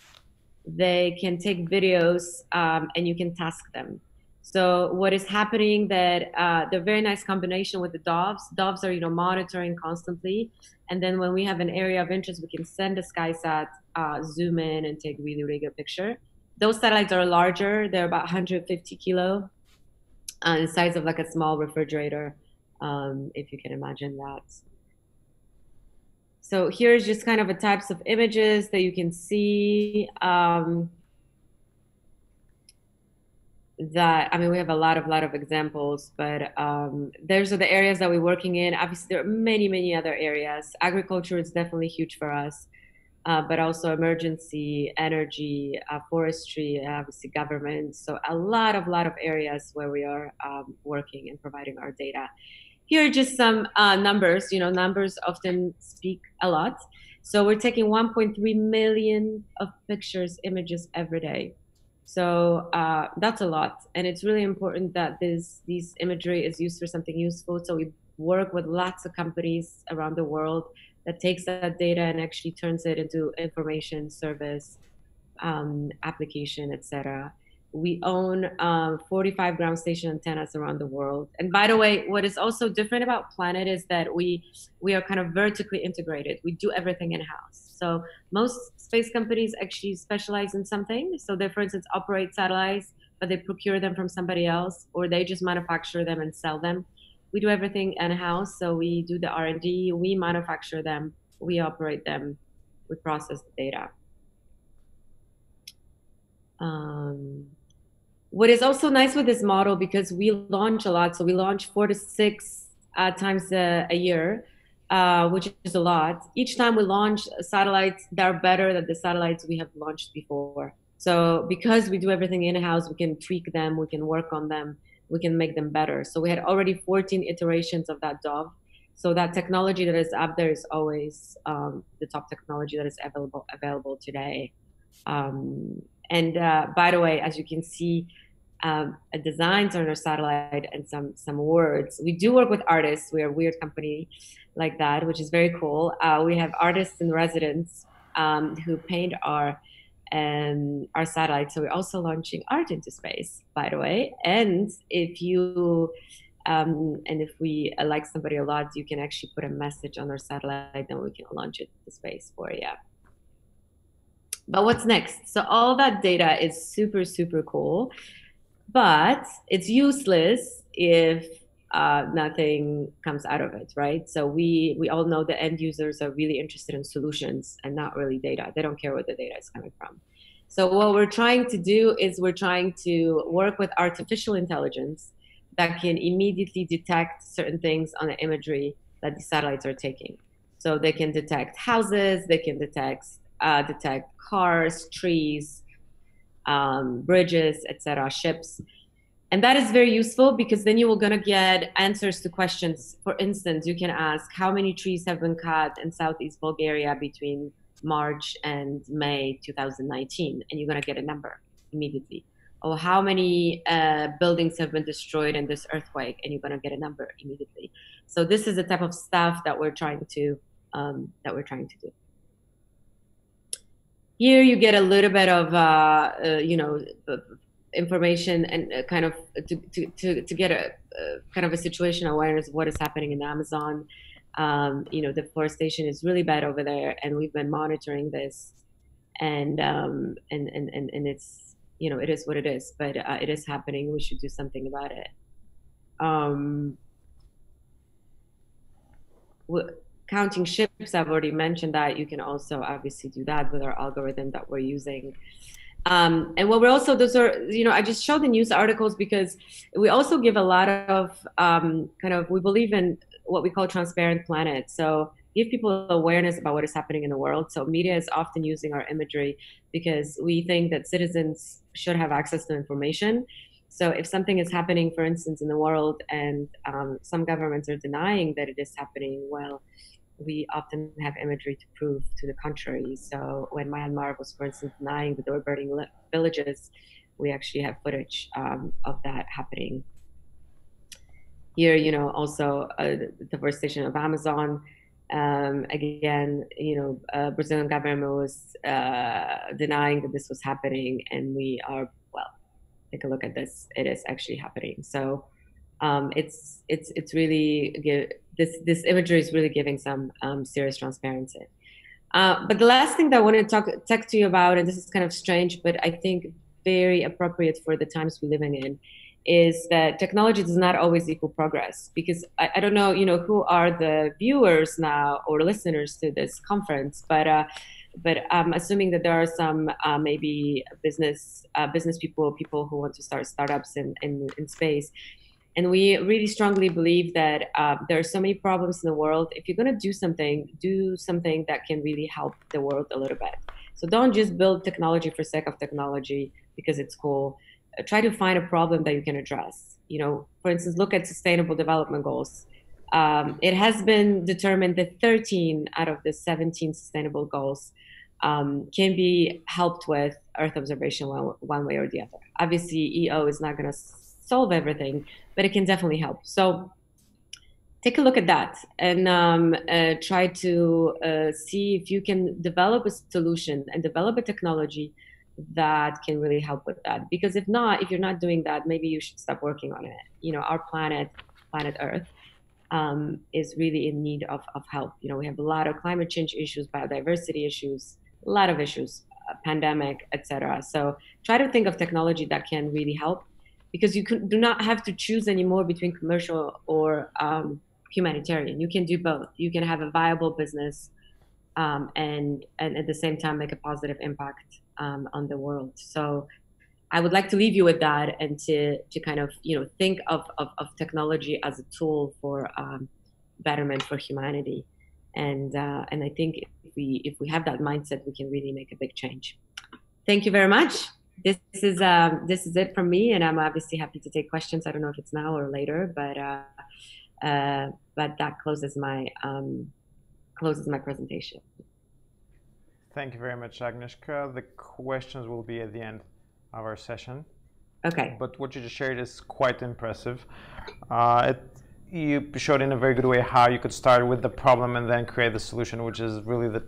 S4: They can take videos, um, and you can task them. So what is happening that uh, the very nice combination with the doves. Doves are you know monitoring constantly, and then when we have an area of interest, we can send a SkySat, uh, zoom in, and take really really good picture. Those satellites are larger; they're about 150 kilo, uh, the size of like a small refrigerator um, if you can imagine that. So here's just kind of a types of images that you can see. Um, that I mean, we have a lot of lot of examples, but um, those are the areas that we're working in. Obviously, there are many many other areas. Agriculture is definitely huge for us, uh, but also emergency, energy, uh, forestry, obviously government. So a lot of lot of areas where we are um, working and providing our data here are just some uh, numbers. You know, numbers often speak a lot. So we're taking 1.3 million of pictures, images every day. So uh, that's a lot, and it's really important that this these imagery is used for something useful. So we work with lots of companies around the world that takes that data and actually turns it into information, service, um, application, etc we own um, 45 ground station antennas around the world. And by the way, what is also different about Planet is that we we are kind of vertically integrated. We do everything in house. So most space companies actually specialize in something. So they, for instance, operate satellites, but they procure them from somebody else, or they just manufacture them and sell them. We do everything in house. So we do the R and D. We manufacture them. We operate them. We process the data. Um, what is also nice with this model because we launch a lot so we launch four to six uh, times a, a year uh, which is a lot each time we launch satellites that are better than the satellites we have launched before so because we do everything in-house we can tweak them we can work on them we can make them better. So we had already 14 iterations of that Dove. So that technology that is up there is always um, the top technology that is available available today. Um, and uh, by the way, as you can see, um, designs on our satellite and some some words. We do work with artists. We are a weird company like that, which is very cool. Uh, we have artists in residence um, who paint our um, our satellite. So we're also launching art into space, by the way. And if you um, and if we uh, like somebody a lot, you can actually put a message on our satellite, and we can launch it to space for you. But what's next? So all that data is super super cool but it's useless if uh, nothing comes out of it, right? So we we all know the end users are really interested in solutions and not really data. They don't care where the data is coming from. So what we're trying to do is we're trying to work with artificial intelligence that can immediately detect certain things on the imagery that the satellites are taking. So they can detect houses, they can detect uh, detect cars, trees, um, bridges, etc., ships. And that is very useful because then you going to get answers to questions. For instance, you can ask how many trees have been cut in southeast Bulgaria between March and May 2019, and you're going to get a number immediately. Or how many uh, buildings have been destroyed in this earthquake, and you're going to get a number immediately. So this is the type of stuff that we're trying to um, that we're trying to do. Here you get a little bit of, uh, uh, you know, information and uh, kind of to, to, to, to get a kind of a situation awareness of what is happening in the Amazon. Um, you know, deforestation is really bad over there, and we've been monitoring this, and um, and, and and and it's you know it is what it is, but uh, it is happening. We should do something about it. Um, counting ships, I've already mentioned that. You can also obviously do that with our algorithm that we're using. Um, and what we're also, those are, you know, I just show the news articles because we also give a lot of um, kind of, we believe in what we call transparent planet. So give people awareness about what is happening in the world. So media is often using our imagery because we think that citizens should have access to information. So if something is happening, for instance, in the world and um, some governments are denying that it is happening, well, we often have imagery to prove to the contrary. So when Myanmar was, for instance, denying that they were burning villages, we actually have footage um, of that happening. Here, you know, also uh, the deforestation of Amazon. Um, again, you know, uh, Brazilian government was uh, denying that this was happening, and we are well. Take a look at this; it is actually happening. So um, it's it's it's really this this imagery is really giving some um, serious transparency. Uh, but the last thing that I want to talk talk to you about, and this is kind of strange, but I think very appropriate for the times we're living in, is that technology does not always equal progress. Because I, I don't know, you know, who are the viewers now or listeners to this conference, but. Uh, but I'm assuming that there are some uh, maybe business uh, business people, people who want to start startups in, in, in space. And we really strongly believe that uh, there are so many problems in the world. If you're going to do something, do something that can really help the world a little bit. So don't just build technology for sake of technology because it's cool. Uh, try to find a problem that you can address. You know, for instance, look at sustainable development goals. Um, it has been determined that 13 out of the 17 sustainable goals um, can be helped with Earth observation one, one way or the other. Obviously, EO is not going to solve everything, but it can definitely help. So take a look at that and um, uh, try to uh, see if you can develop a solution and develop a technology that can really help with that. Because if not, if you're not doing that, maybe you should stop working on it. You know, our planet, planet Earth, um, is really in need of, of help. You know, we have a lot of climate change issues, biodiversity issues, a lot of issues, uh, pandemic, etc. So try to think of technology that can really help because you do not have to choose anymore between commercial or um, humanitarian. You can do both. You can have a viable business um, and and at the same time make a positive impact um, on the world. So I would like to leave you with that and to to kind of you know think of of, of technology as a tool for um, betterment for humanity. And uh, and I think if we if we have that mindset, we can really make a big change. Thank you very much. This is um, this is it from me, and I'm obviously happy to take questions. I don't know if it's now or later, but uh, uh, but that closes my um, closes my presentation.
S6: Thank you very much, Agnieszka. The questions will be at the end of our session.
S4: Okay.
S6: But what you just shared is quite impressive. Uh, it, you showed in a very good way how you could start with the problem and then create the solution, which is really the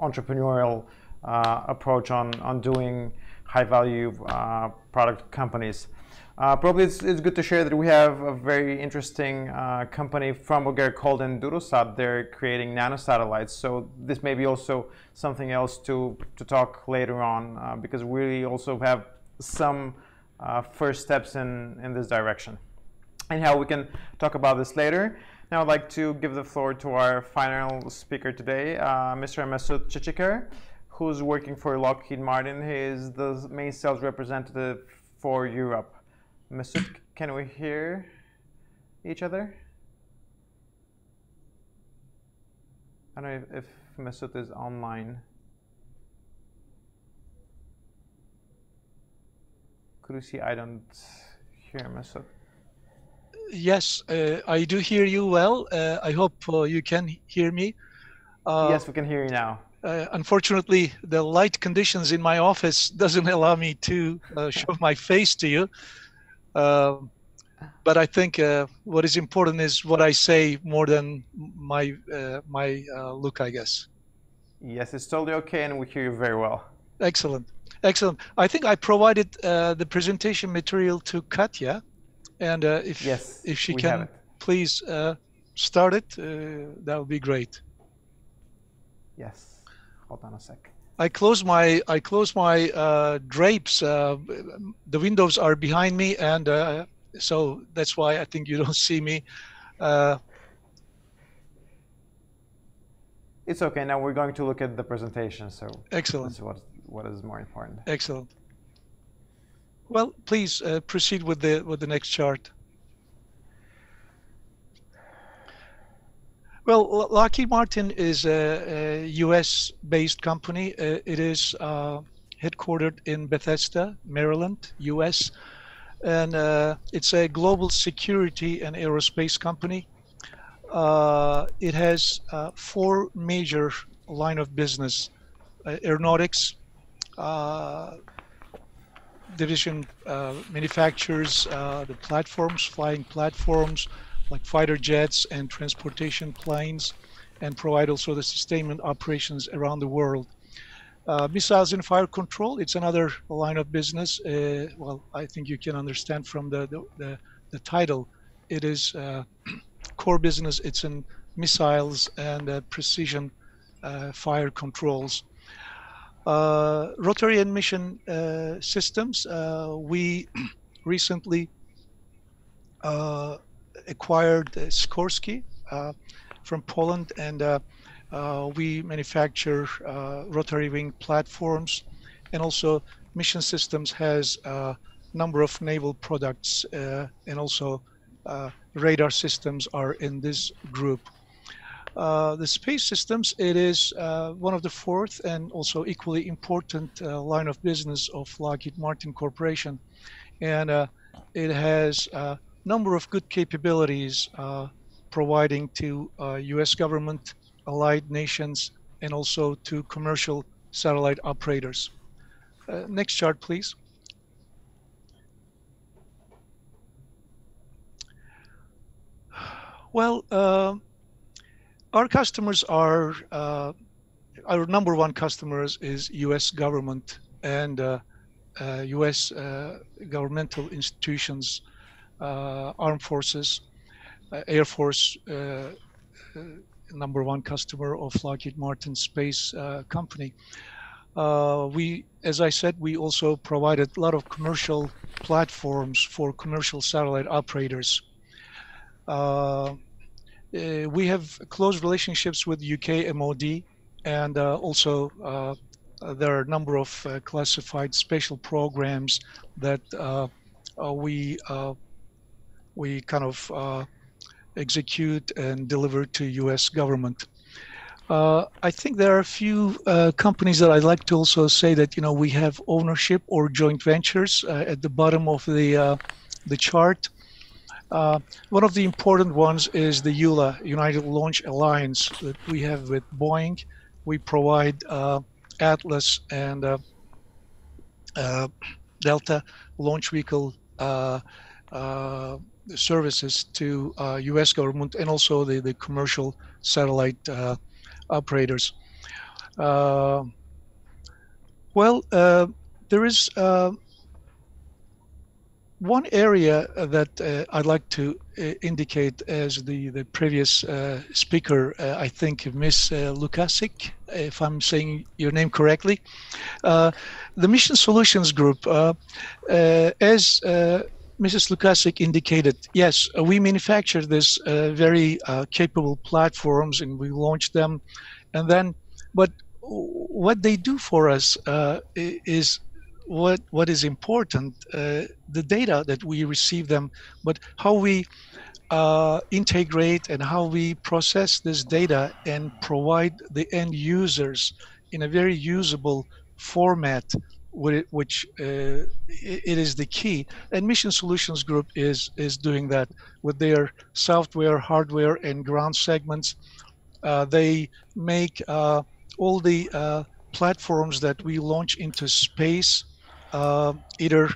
S6: entrepreneurial uh, approach on, on doing high value uh, product companies. Uh, probably it's, it's good to share that we have a very interesting uh, company from Bulgaria called Endurosat. They're creating nanosatellites. So this may be also something else to, to talk later on uh, because we also have some uh, first steps in, in this direction. And how we can talk about this later. Now I'd like to give the floor to our final speaker today, uh, Mr. Mesut Çiçeker, who's working for Lockheed Martin. He is the main sales representative for Europe. Mesut, can we hear each other? I don't know if, if Mesut is online. Could you see I don't hear Mesut?
S8: Yes, uh, I do hear you well. Uh, I hope uh, you can hear me. Uh,
S6: yes, we can hear you now.
S8: Uh, unfortunately, the light conditions in my office doesn't allow me to uh, show my face to you. Um, but I think uh, what is important is what I say more than my uh, my uh, look, I guess.
S6: Yes, it's totally okay, and we hear you very well.
S8: Excellent, excellent. I think I provided uh, the presentation material to Katya, and uh, if
S6: yes,
S8: if she can please uh, start it, that would be great.
S6: Yes, hold on a sec.
S8: I close my I close my uh, drapes. Uh, the windows are behind me, and uh, so that's why I think you don't see me.
S6: it's okay. Now we're going to look at the presentation. So
S8: excellent.
S6: This is what what is more important.
S8: Excellent. Well, please proceed with the with the next chart. Well, Lockheed Martin is a, a U.S.-based company. Uh, it is uh, headquartered in Bethesda, Maryland, U.S., and uh, it's a global security and aerospace company. Uh, it has uh, four major line of business: uh, aeronautics division manufactures the platforms, flying platforms like fighter jets and transportation planes and provide also the sustainment operations around the world. Uh, missiles and fire control, it's another line of business. Uh, well, I think you can understand from the, the, the, the title, it is uh, core business, it's in missiles and uh, precision uh, fire controls. Uh, rotary and mission systems, we recently acquired Sikorsky uh, from Poland, and uh, uh, we manufacture rotary wing platforms, and also Mission Systems has a number of naval products, and also radar systems are in this group. Uh, the space systems, it is uh, one of the fourth and also equally important uh, line of business of Lockheed Martin Corporation. And it has number of good capabilities uh, providing to uh, U.S. government, allied nations, and also to commercial satellite operators. Uh, next chart, please. Well, uh, our customers are, uh, our number one customers is U.S. government and U.S. Uh, governmental institutions uh, armed forces, uh, Air Force, uh, number one customer of Lockheed Martin Space Company. we, as I said, we also provided a lot of commercial platforms for commercial satellite operators. Uh, we have close relationships with UK MOD and uh, also uh, there are a number of classified special programs that we we kind of uh, execute and deliver to U.S. government. Uh, I think there are a few uh, companies that I'd like to also say that you know we have ownership or joint ventures uh, at the bottom of the uh, the chart. Uh, one of the important ones is the ULA United Launch Alliance that we have with Boeing. We provide uh, Atlas and Delta launch vehicle services to U.S. government and also the the commercial satellite operators. Uh, well, uh, there is uh, one area that uh, I'd like to uh, indicate as the, the previous uh, speaker, I think Ms. Lukasic, if I'm saying your name correctly. the Mission Solutions Group, as Mrs. Lukasik indicated, yes, uh, we manufacture this uh, very uh, capable platforms and we launch them, and then, but what they do for us is what what is important, uh, the data that we receive them, but how we uh, integrate and how we process this data and provide the end users in a very usable format which uh, it is the key. And Mission Solutions Group is is doing that with their software, hardware, and ground segments. Uh, they make uh, all the uh, platforms that we launch into space, uh, either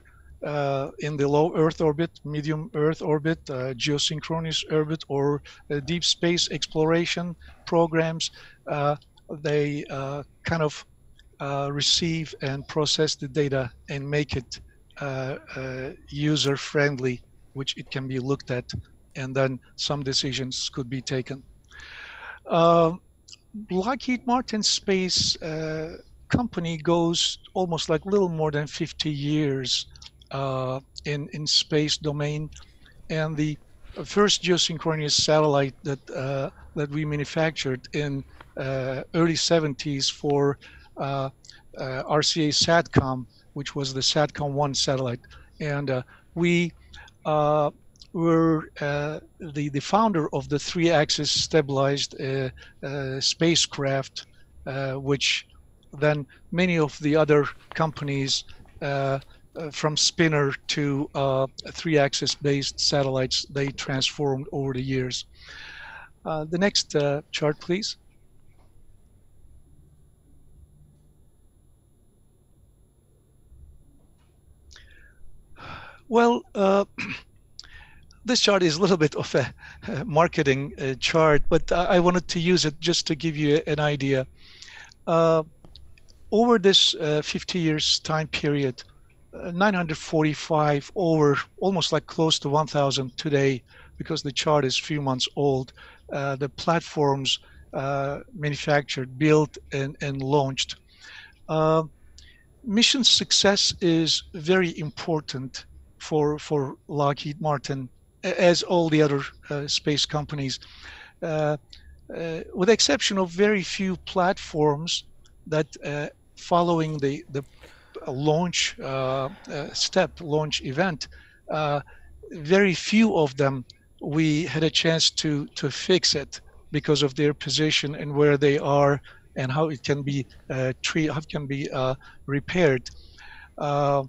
S8: uh, in the low Earth orbit, medium Earth orbit, geosynchronous orbit, or deep space exploration programs. they kind of receive and process the data and make it uh, uh, user friendly, which it can be looked at, and then some decisions could be taken. Uh, Lockheed Martin Space uh, company goes almost like little more than 50 years in in space domain, and the first geosynchronous satellite that that we manufactured in early 70s for uh, uh, RCA SATCOM, which was the SATCOM 1 satellite. And uh, we were uh, the, the founder of the three-axis stabilized uh, uh, spacecraft, which then many of the other companies from spinner to three-axis based satellites, they transformed over the years. the next chart, please. Well, uh, this chart is a little bit of a, marketing uh, chart, but I wanted to use it just to give you an idea. Uh, over this uh, 50 years time period, uh, 945 over almost like close to 1,000 today, because the chart is a few months old, uh, the platforms manufactured, built, and, and launched. mission success is very important for for Lockheed Martin, as all the other uh, space companies, uh, uh, with the exception of very few platforms that uh, following the the launch uh, step, launch event, very few of them we had a chance to to fix it because of their position and where they are and how it can be uh, treat, how it can be uh, repaired. Uh,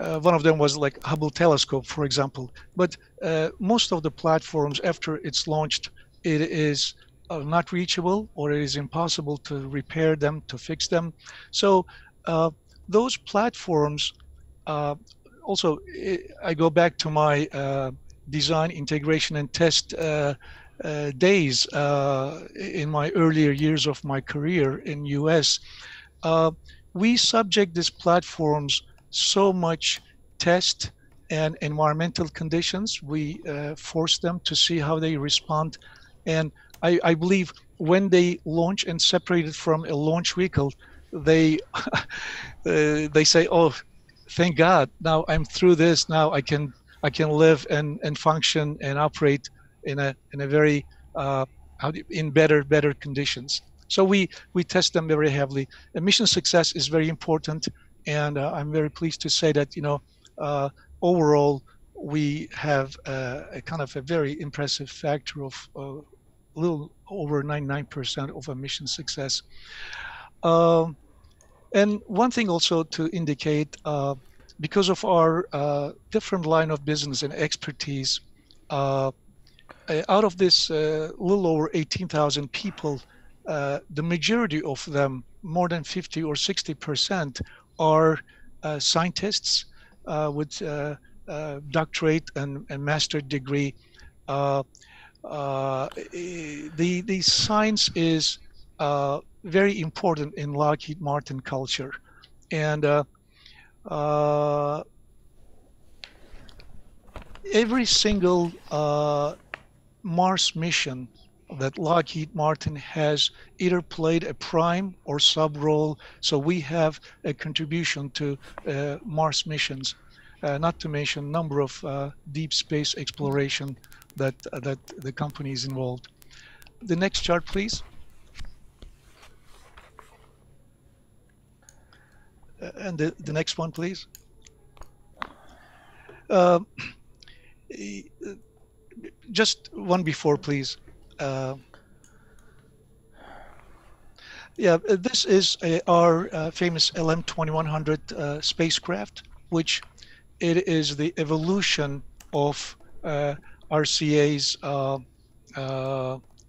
S8: uh, one of them was like Hubble telescope, for example. But uh, most of the platforms, after it's launched, it is uh, not reachable or it is impossible to repair them, to fix them. So uh, those platforms, uh, also, I go back to my uh, design, integration, and test days in my earlier years of my career in US. we subject these platforms so much test and environmental conditions. We uh, force them to see how they respond. And I, I, believe when they launch and separate it from a launch vehicle, they uh, they say, "Oh, thank God! Now I'm through this. Now I can I can live and, and function and operate in a in a very uh, in better better conditions." So we we test them very heavily. And mission success is very important and uh, I'm very pleased to say that you know uh, overall we have a kind of a very impressive factor of a little over 99% of emission success. Um, and one thing also to indicate, uh, because of our uh, different line of business and expertise, uh, uh out of this uh, little over 18,000 people, uh, the majority of them, more than 50 or 60 percent, are uh, scientists uh, with uh, doctorate and, and master degree. the the science is very important in Lockheed Martin culture, and uh, uh, every single uh, Mars mission that Lockheed Martin has either played a prime or sub role. So we have a contribution to uh, Mars missions, uh, not to mention number of uh, deep space exploration that that the company is involved. The next chart, please. Uh, and the, the next one, please. Uh, just one before, please. Uh, yeah, uh, this is a, our uh, famous LM2100 uh, spacecraft, which it is the evolution of RCA's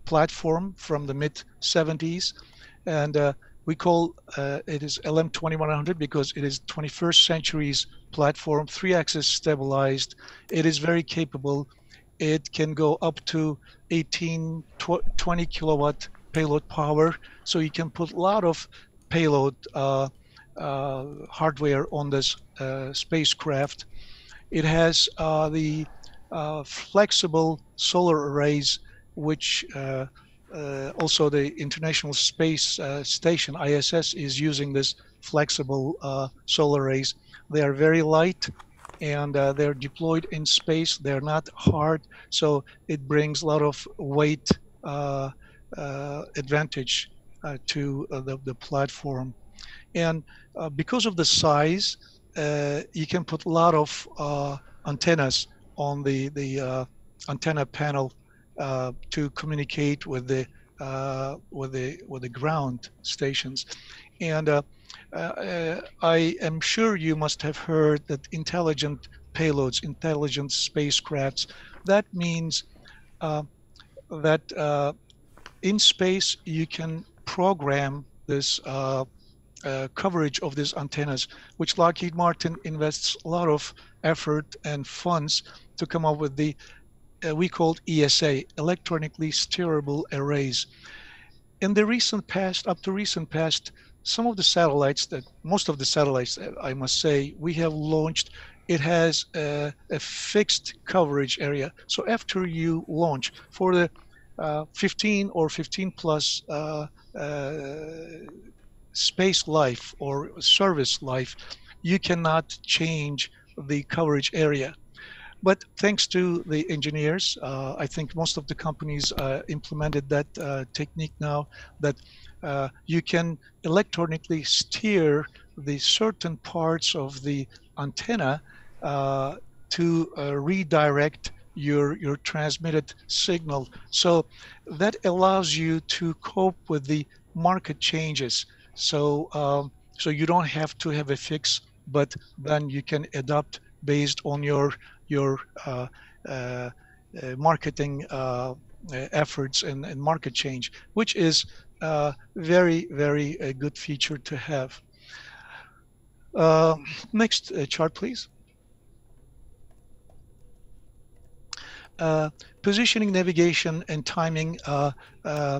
S8: platform from the mid 70s. And we call uh, it is LM2100 because it is 21st century's platform, three-axis stabilized. It is very capable. It can go up to 18, 20 kilowatt payload power, so you can put a lot of payload uh, uh, hardware on this uh, spacecraft. It has uh, the uh, flexible solar arrays, which uh, also the International Space Station ISS is using this flexible solar arrays. They are very light and uh, they're deployed in space. They're not hard, so it brings a lot of weight uh, uh, advantage to the, the platform. And because of the size, you can put a lot of antennas on the, the antenna panel uh, to communicate with the uh, with the with the ground stations, and uh, uh, I am sure you must have heard that intelligent payloads, intelligent spacecrafts. That means uh, that in space you can program this uh, coverage of these antennas, which Lockheed Martin invests a lot of effort and funds to come up with the uh, we called ESA, electronically steerable arrays. In the recent past, up to recent past, some of the satellites that most of the satellites, I must say, we have launched, it has a, a fixed coverage area. So after you launch for the uh, 15 or 15 plus uh, uh, space life or service life, you cannot change the coverage area. But thanks to the engineers, uh, I think most of the companies uh, implemented that uh, technique now that uh, you can electronically steer the certain parts of the antenna uh, to uh, redirect your your transmitted signal. So that allows you to cope with the market changes. So um, so you don't have to have a fix, but then you can adapt based on your your uh, uh, uh, marketing efforts and, and, market change, which is very, very good feature to have. next chart, please. Uh, positioning, navigation, and timing. Uh, uh, uh,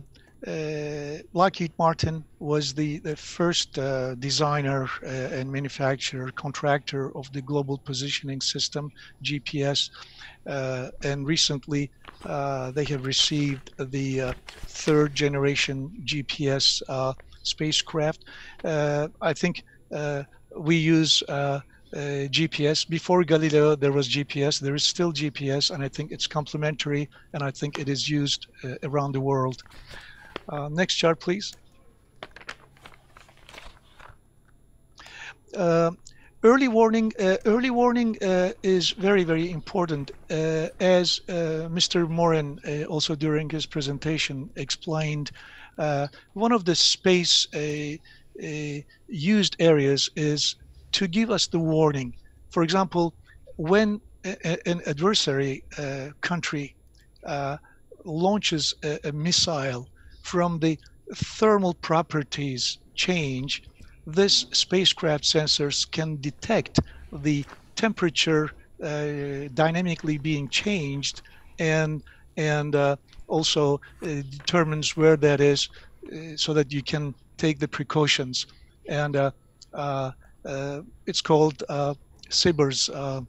S8: Lockheed Martin was the, the first uh, designer uh, and manufacturer, contractor of the Global Positioning System, GPS. Uh, and recently, uh, they have received the uh, third generation GPS spacecraft. I think we use GPS. Before Galileo, there was GPS. There is still GPS, and I think it's complementary, and I think it is used around the world. Uh, next chart, please. Uh, early warning uh, early warning uh, is very very important uh, as uh, mr morin uh, also during his presentation explained one of the space used areas is to give us the warning for example when an adversary country launches a, a missile from the thermal properties change this spacecraft sensors can detect the temperature uh, dynamically being changed and and uh, also uh, determines where that is uh, so that you can take the precautions. And uh, uh, it's called SBIRS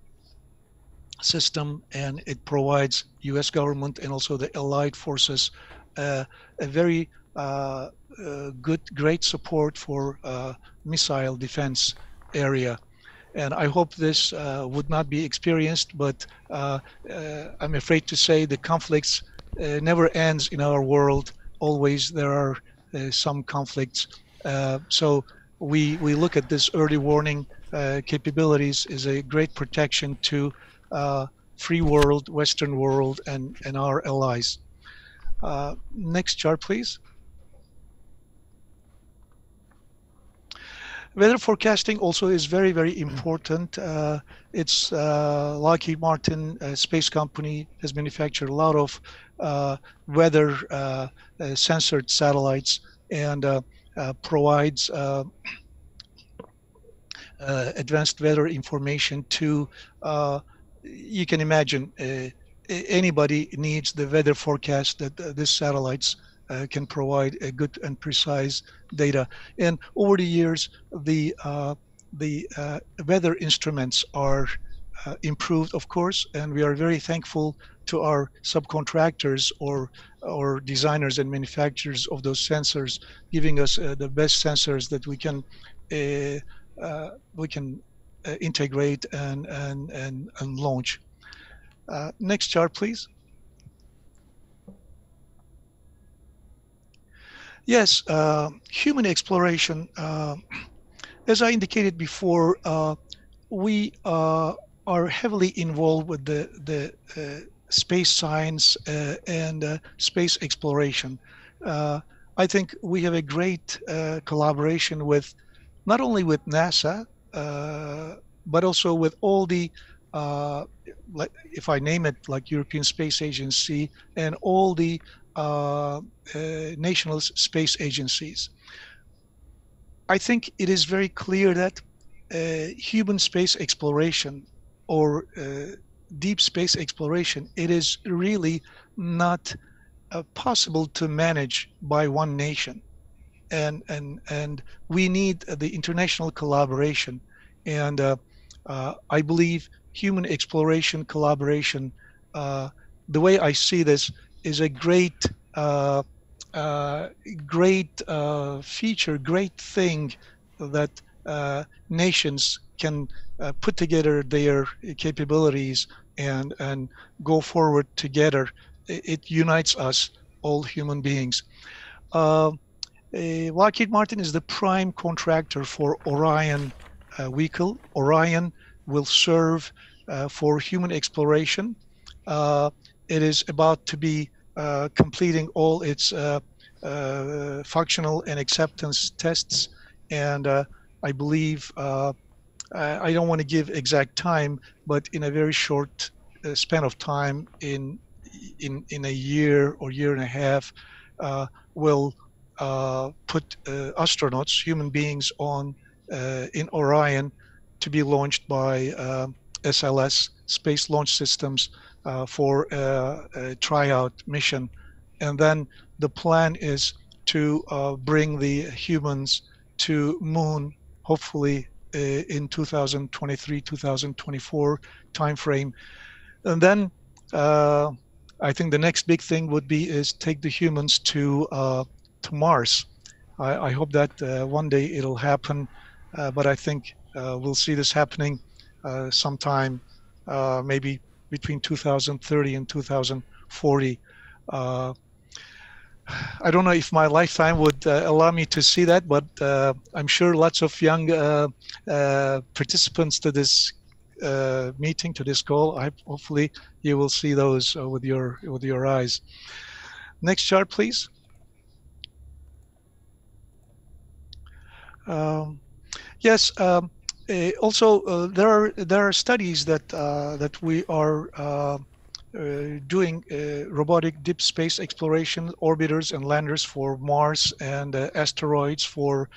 S8: system and it provides US government and also the allied forces a very uh, uh, good, great support for uh, missile defense area. And I hope this uh, would not be experienced, but uh, uh, I'm afraid to say the conflicts never ends in our world. Always there are some conflicts. so we, we look at this early warning capabilities is a great protection to free world, Western world, and, and our allies. Uh, next chart, please. Weather forecasting also is very, very important. Uh, it's uh, Lockheed Martin, space company, has manufactured a lot of uh, weather uh, uh, censored satellites and provides advanced weather information to, you can imagine, anybody needs the weather forecast that these satellites uh, can provide a good and precise data. And over the years, the uh, the uh, weather instruments are uh, improved, of course, and we are very thankful to our subcontractors or or designers and manufacturers of those sensors, giving us uh, the best sensors that we can uh, we can integrate and and and, and launch. Next chart, please. Yes, uh, human exploration. Uh, as I indicated before, uh, we uh, are heavily involved with the the uh, space science uh, and space exploration. I think we have a great collaboration with not only with NASA, but also with all the if I name it like European Space Agency and all the uh, uh, national space agencies. I think it is very clear that uh, human space exploration or deep space exploration, it is really not uh, possible to manage by one nation. And, and, and we need the international collaboration. And uh, uh, I believe human exploration collaboration, the way I see this, is a great uh, uh, great uh, feature, great thing that uh, nations can uh, put together their capabilities and and go forward together. It, it unites us, all human beings. Lockheed Martin is the prime contractor for Orion vehicle. Orion will serve uh, for human exploration. Uh, it is about to be uh, completing all its uh, uh, functional and acceptance tests. And uh, I believe, I don't want to give exact time, but in a very short span of time, in in in a year or year and a half, will put astronauts, human beings, on in Orion to be launched by SLS Space Launch Systems uh, for a, a, tryout mission. And then the plan is to uh, bring the humans to moon, hopefully uh, in 2023, 2024 timeframe. And then uh, I think the next big thing would be is take the humans to uh, to Mars. I, I hope that uh, one day it'll happen, but I think we'll see this happening sometime, maybe between 2030 and 2040. Uh, I don't know if my lifetime would uh, allow me to see that, but uh, I'm sure lots of young uh, uh participants to this uh, meeting, to this call, I, hopefully you will see those uh, with your with your eyes. Next chart, please. Um, yes. Um, also, there are there are studies that that we are uh, doing uh, robotic deep space exploration orbiters and landers for Mars and uh, asteroids for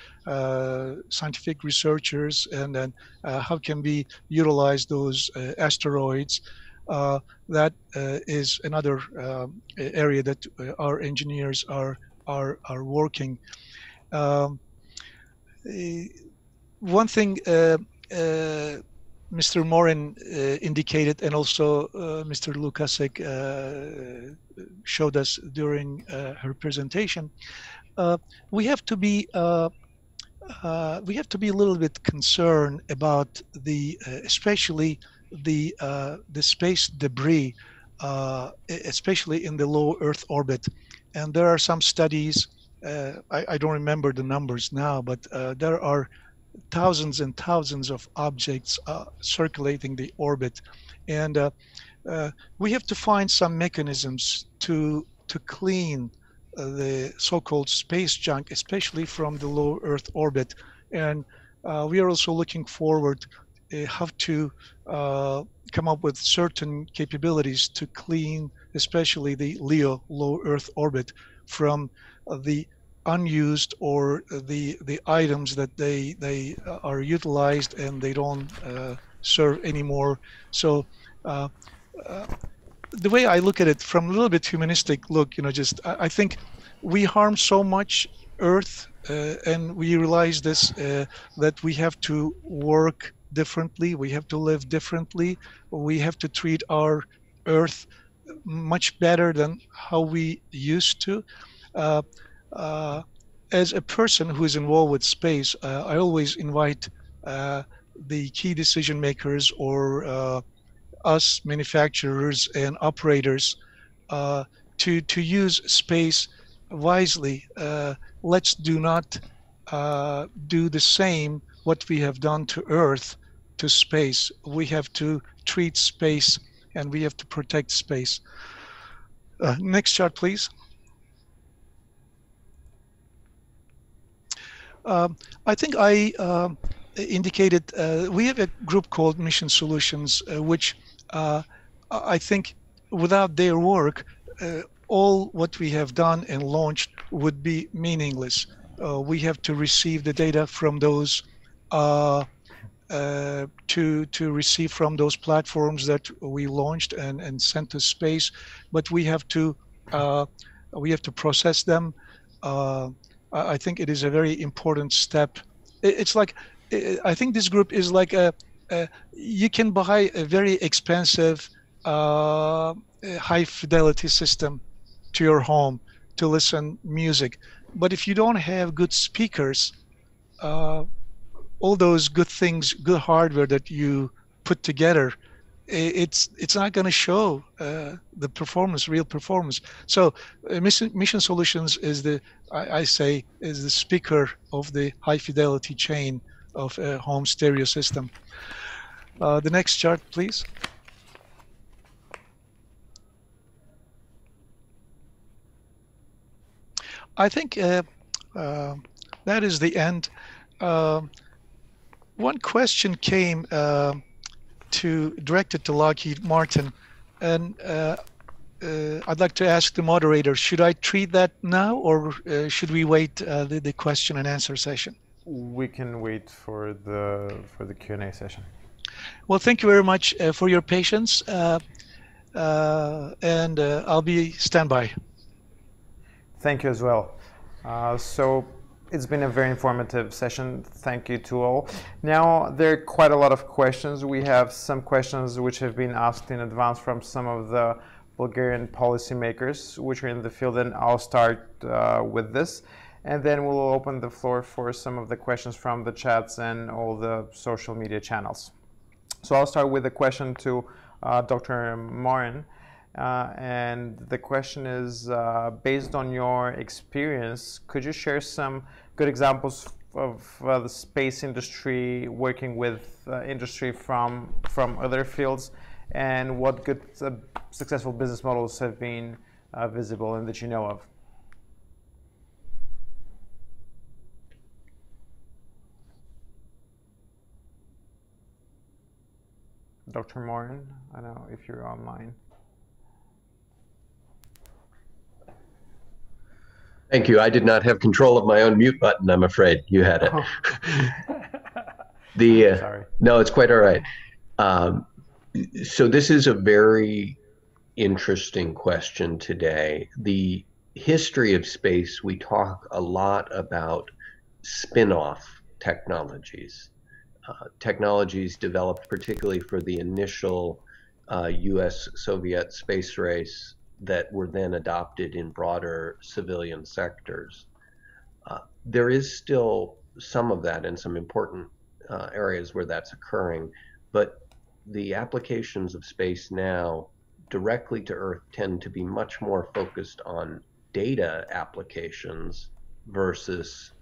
S8: scientific researchers and then how can we utilize those asteroids uh, that uh, is another um, area that our engineers are are are working. Um, one thing uh, Mr. Morin uh, indicated, and also uh, Mr. Lukasek uh, showed us during uh, her presentation, uh, we have to be uh, we have to be a little bit concerned about the, especially the the space debris, especially in the low Earth orbit, and there are some studies. I, I, don't remember the numbers now, but there are thousands and thousands of objects uh, circulating the orbit. And uh, uh, we have to find some mechanisms to, to clean uh, the so-called space junk, especially from the low Earth orbit. And uh, we are also looking forward uh, how to come up with certain capabilities to clean, especially the LEO, low Earth orbit, from the unused or the the items that they they are utilized and they don't uh, serve anymore. So uh, uh, the way I look at it from a little bit humanistic look, you know, just I, I think we harm so much Earth, uh, and we realize this uh, that we have to work differently. We have to live differently. We have to treat our Earth much better than how we used to. Uh, uh, as a person who is involved with space, uh, I always invite uh, the key decision makers or uh, us manufacturers and operators uh, to to use space wisely. let's do not do the same what we have done to Earth to space. We have to treat space and we have to protect space. Uh, next chart, please. Um, I think I uh, indicated uh, we have a group called Mission Solutions, uh, which uh, I think without their work, uh, all what we have done and launched would be meaningless. Uh, we have to receive the data from those to to receive from those platforms that we launched and and sent to space, but we have to we have to process them. I think it is a very important step. It's like I think this group is like a, a you can buy a very expensive uh, high fidelity system to your home to listen music, but if you don't have good speakers, uh, all those good things, good hardware that you put together it's it's not going to show uh, the performance, real performance. So uh, Mission, Mission Solutions is the I, I, say is the speaker of the high fidelity chain of a home stereo system. Uh, the next chart, please. I think uh, uh, that is the end. Um, one question came to direct it to Lockheed Martin. And uh, uh, I'd like to ask the moderator, should I treat that now or uh, should we wait uh, the, the question and answer session?
S6: We can wait for the for the Q&A session.
S8: Well, thank you very much uh, for your patience. Uh, and I'll be standby.
S6: Thank you as well. so it's been a very informative session. Thank you to all. Now, there are quite a lot of questions. We have some questions which have been asked in advance from some of the Bulgarian policymakers which are in the field, and I'll start uh, with this. And then we'll open the floor for some of the questions from the chats and all the social media channels. So I'll start with a question to uh, Dr. Morin. Uh, and the question is, uh, based on your experience, could you share some good examples of uh, the space industry working with uh, industry from from other fields, and what good uh, successful business models have been visible and that you know of? Dr. Morin, I don't know if you're online.
S1: Thank you. I did not have control of my own mute button. I'm afraid you had it.
S6: Oh.
S1: the uh,
S6: Sorry.
S1: no, it's quite all right. Um, so this is a very interesting question today. The history of space. We talk a lot about spin-off technologies, uh, technologies developed particularly for the initial uh, U.S.-Soviet space race that were then adopted in broader civilian sectors. Uh, there is still some of that in some important uh, areas where that's occurring, but the applications of space now directly to Earth tend to be much more focused on data applications versus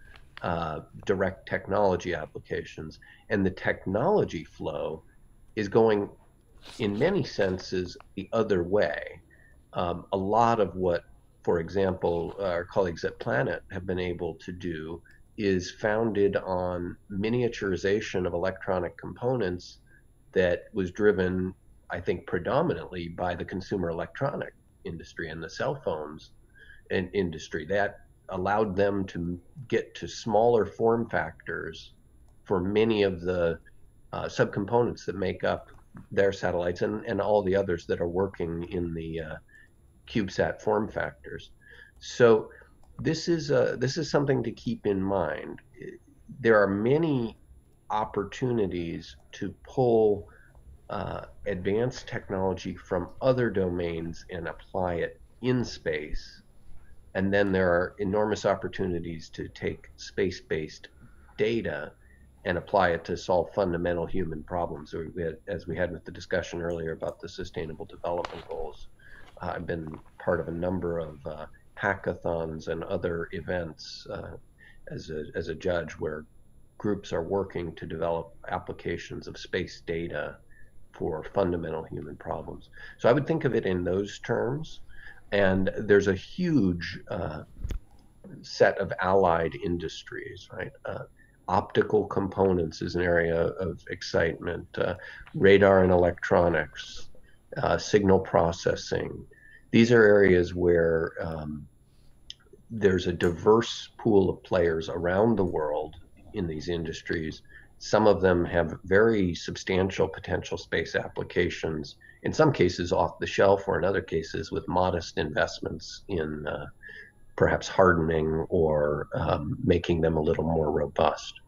S1: uh, direct technology applications. And the technology flow is going, in many senses, the other way um, a lot of what, for example, our colleagues at Planet have been able to do is founded on miniaturization of electronic components that was driven, I think, predominantly by the consumer electronic industry and the cell phones and industry. That allowed them to get to smaller form factors for many of the uh, subcomponents that make up their satellites and, and all the others that are working in the uh, CubeSat form factors. So this is a, this is something to keep in mind. There are many opportunities to pull uh, advanced technology from other domains and apply it in space. And then there are enormous opportunities to take space-based data and apply it to solve fundamental human problems, as we had with the discussion earlier about the Sustainable Development Goals. I've been part of a number of uh, hackathons and other events uh, as, a, as a judge where groups are working to develop applications of space data for fundamental human problems. So I would think of it in those terms. And there's a huge uh, set of allied industries, right? Uh, optical components is an area of excitement, uh, radar and electronics, uh, signal processing. These are areas where um, there's a diverse pool of players around the world in these industries. Some of them have very substantial potential space applications, in some cases off the shelf, or in other cases with modest investments in uh, perhaps hardening or um, making them a little more robust.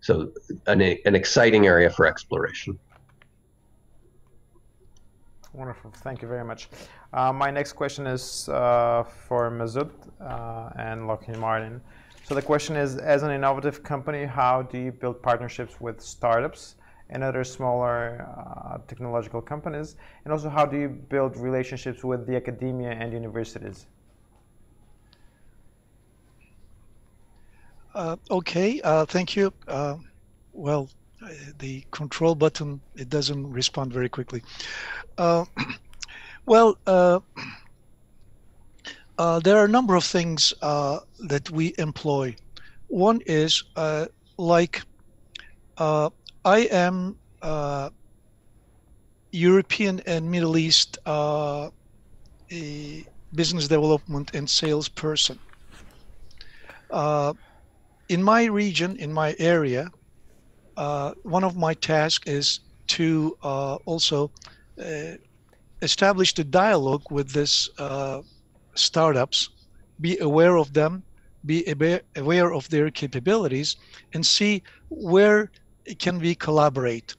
S1: So, an, an exciting area for exploration.
S6: Wonderful. Thank you very much. Uh, my next question is uh, for Mesut uh, and Lockheed Martin. So the question is, as an innovative company, how do you build partnerships with startups and other smaller uh, technological companies? And also, how do you build relationships with the academia and universities?
S8: Uh, okay, uh, thank you. well, the control button, it doesn't respond very quickly. Uh, well, uh, uh, there are a number of things uh, that we employ. One is uh, like uh, I am European and Middle East business development and sales person. in my region, in my area, one of my tasks is to also uh, establish the dialogue with these uh, startups, be aware of them, be aware of their capabilities, and see where can we collaborate.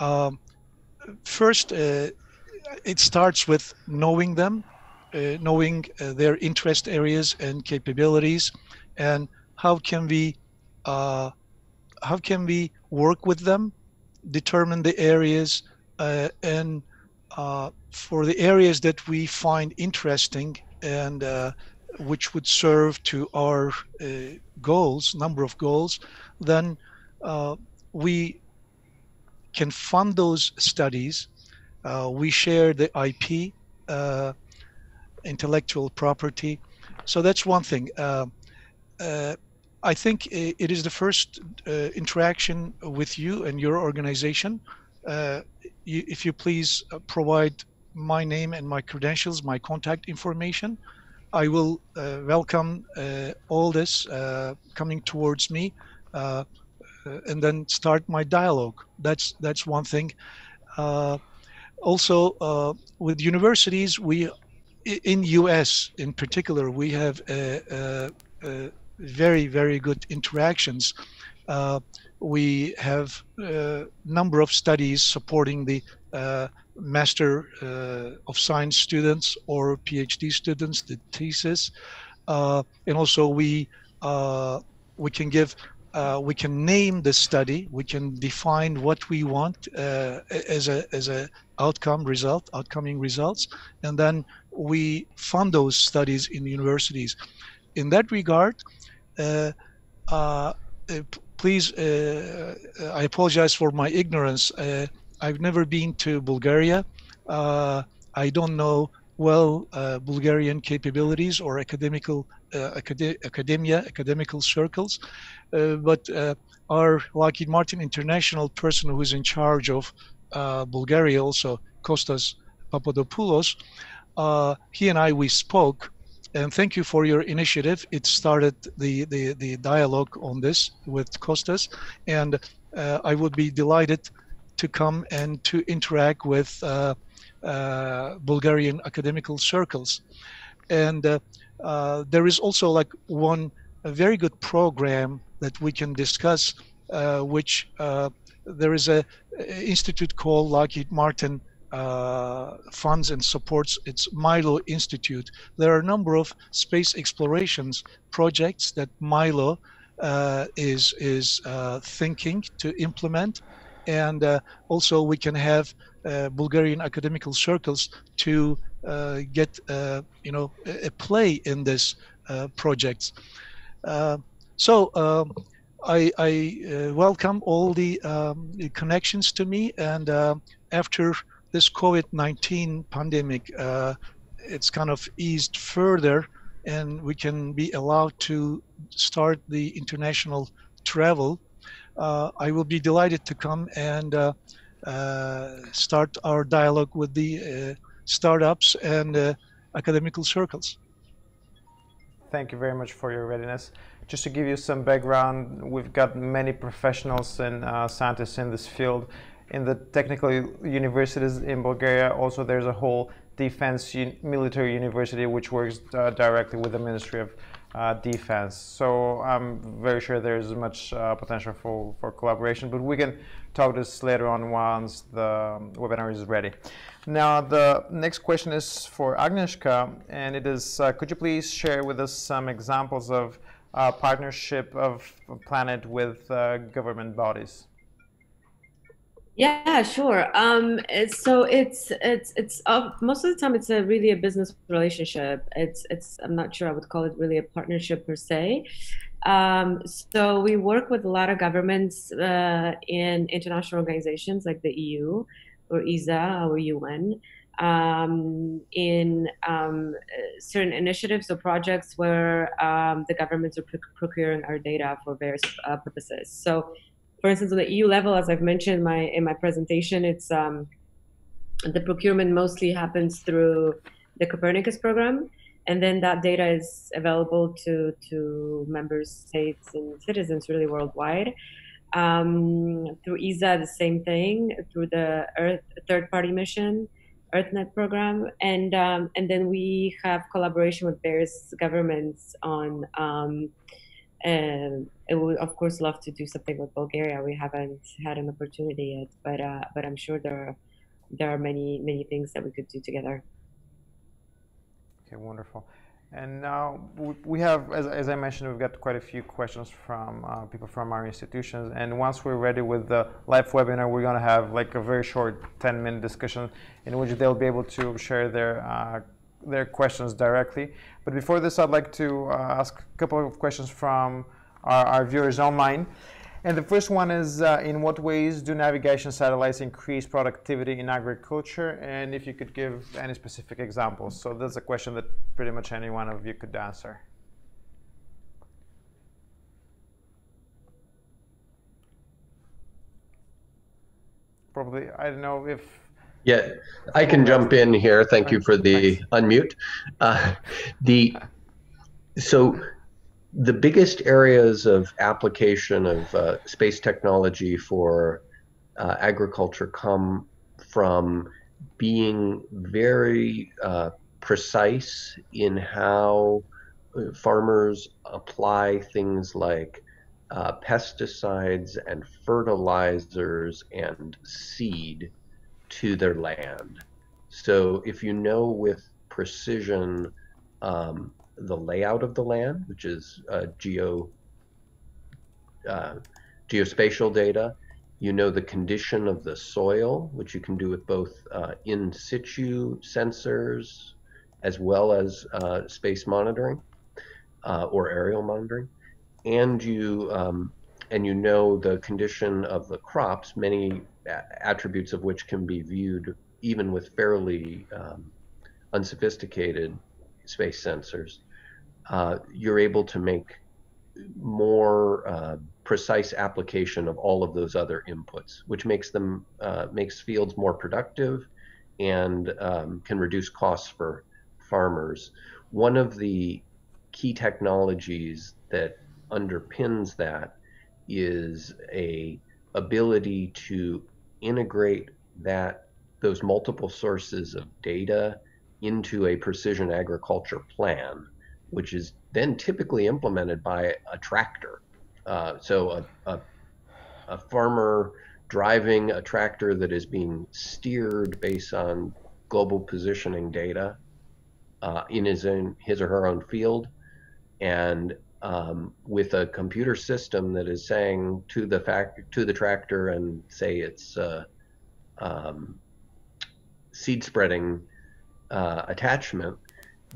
S8: Um, first, uh, it starts with knowing them, uh, knowing uh, their interest areas and capabilities, and how can we uh, how can we work with them, determine the areas uh, and uh, for the areas that we find interesting and uh, which would serve to our uh, goals, number of goals, then uh, we can fund those studies. Uh, we share the IP, uh, intellectual property. So that's one thing. I think it is the first interaction with you and your organization uh, you, if you please uh, provide my name and my credentials, my contact information, I will uh, welcome uh, all this uh, coming towards me, uh, and then start my dialogue. That's that's one thing. also, with universities, we in US in particular, we have very very good interactions. We have a number of studies supporting the uh, Master uh, of Science students or PhD students, the thesis, uh, and also we uh, we can give uh, we can name the study, we can define what we want uh, as a as a outcome result, outcoming results, and then we fund those studies in universities. In that regard please, uh, I apologize for my ignorance. Uh, I've never been to Bulgaria. Uh, I don't know well uh, Bulgarian capabilities or academical uh, acad- academia, academical circles. Uh, but our Lockheed Martin international person who is in charge of Bulgaria, also Kostas Papadopoulos, he and I we spoke and thank you for your initiative. It started the, the, the dialogue on this with Costas, and uh, I would be delighted to come and to interact with uh, uh, Bulgarian academical circles. And uh, uh, there is also like one very good program that we can discuss, uh, which there is a, a institute called Lockheed Martin uh, funds and supports its Milo Institute. There are a number of space explorations projects that Milo uh, is is uh, thinking to implement, and uh, also we can have uh, Bulgarian academical circles to uh, get you know a, play in this projects. so. Um, I, I welcome all the, um, the, connections to me, and after this COVID-19 pandemic, uh, it's kind of eased further and we can be allowed to start the international travel. Uh, I will be delighted to come and uh, uh start our dialogue with the uh, startups and uh, academical circles.
S6: Thank you very much for your readiness. Just to give you some background, we've got many professionals and scientists in this field in the technical universities in Bulgaria. Also, there's a whole defense un military university which works uh, directly with the Ministry of uh, Defense. So I'm very sure there's much uh, potential for, for collaboration, but we can talk this later on once the webinar is ready. Now, the next question is for Agnieszka, and it is, uh, could you please share with us some examples of uh, partnership of Planet with uh, government bodies?
S4: Yeah, sure. Um, so it's it's it's uh, most of the time it's a really a business relationship. It's it's I'm not sure I would call it really a partnership per se. Um, so we work with a lot of governments uh, in international organizations like the EU or ESA or UN um, in um, certain initiatives or projects where um, the governments are procuring our data for various uh, purposes. So for instance, on the EU level, as I've mentioned in my in my presentation, it's um, the procurement mostly happens through the Copernicus program, and then that data is available to to member states and citizens really worldwide. Um, through ESA, the same thing through the Earth third party mission, EarthNet program, and um, and then we have collaboration with various governments on. Um, and I would of course love to do something with Bulgaria. We haven't had an opportunity yet, but uh, but I'm sure there are there are many many things that we could do together.
S6: Okay, wonderful. And now we have, as, as I mentioned, we've got quite a few questions from uh, people from our institutions. And once we're ready with the live webinar, we're going to have like a very short 10 minute discussion in which they'll be able to share their, uh, their questions directly. But before this, I'd like to uh, ask a couple of questions from our, our viewers online. And the first one is, uh, in what ways do navigation satellites increase productivity in agriculture? And if you could give any specific examples. So that's a question that pretty much any one of you could answer. Probably, I don't know if
S1: yeah, I can jump in here. Thank you for the unmute. Uh, the so the biggest areas of application of uh, space technology for uh, agriculture come from being very uh, precise in how uh, farmers apply things like uh, pesticides and fertilizers and seed to their land. So if you know with precision um, the layout of the land, which is uh, geo uh, geospatial data. You know the condition of the soil, which you can do with both uh, in situ sensors as well as uh, space monitoring uh, or aerial monitoring, and you um, and you know the condition of the crops, many attributes of which can be viewed even with fairly um, unsophisticated space sensors uh, you're able to make more uh, precise application of all of those other inputs, which makes them uh, makes fields more productive and um, can reduce costs for farmers. One of the key technologies that underpins that is a ability to integrate that those multiple sources of data into a precision agriculture plan which is then typically implemented by a tractor. Uh, so a, a, a, farmer driving a tractor that is being steered based on global positioning data uh, in his own his or her own field, and um, with a computer system that is saying to the fact to the tractor and say it's uh, um, seed spreading uh, attachment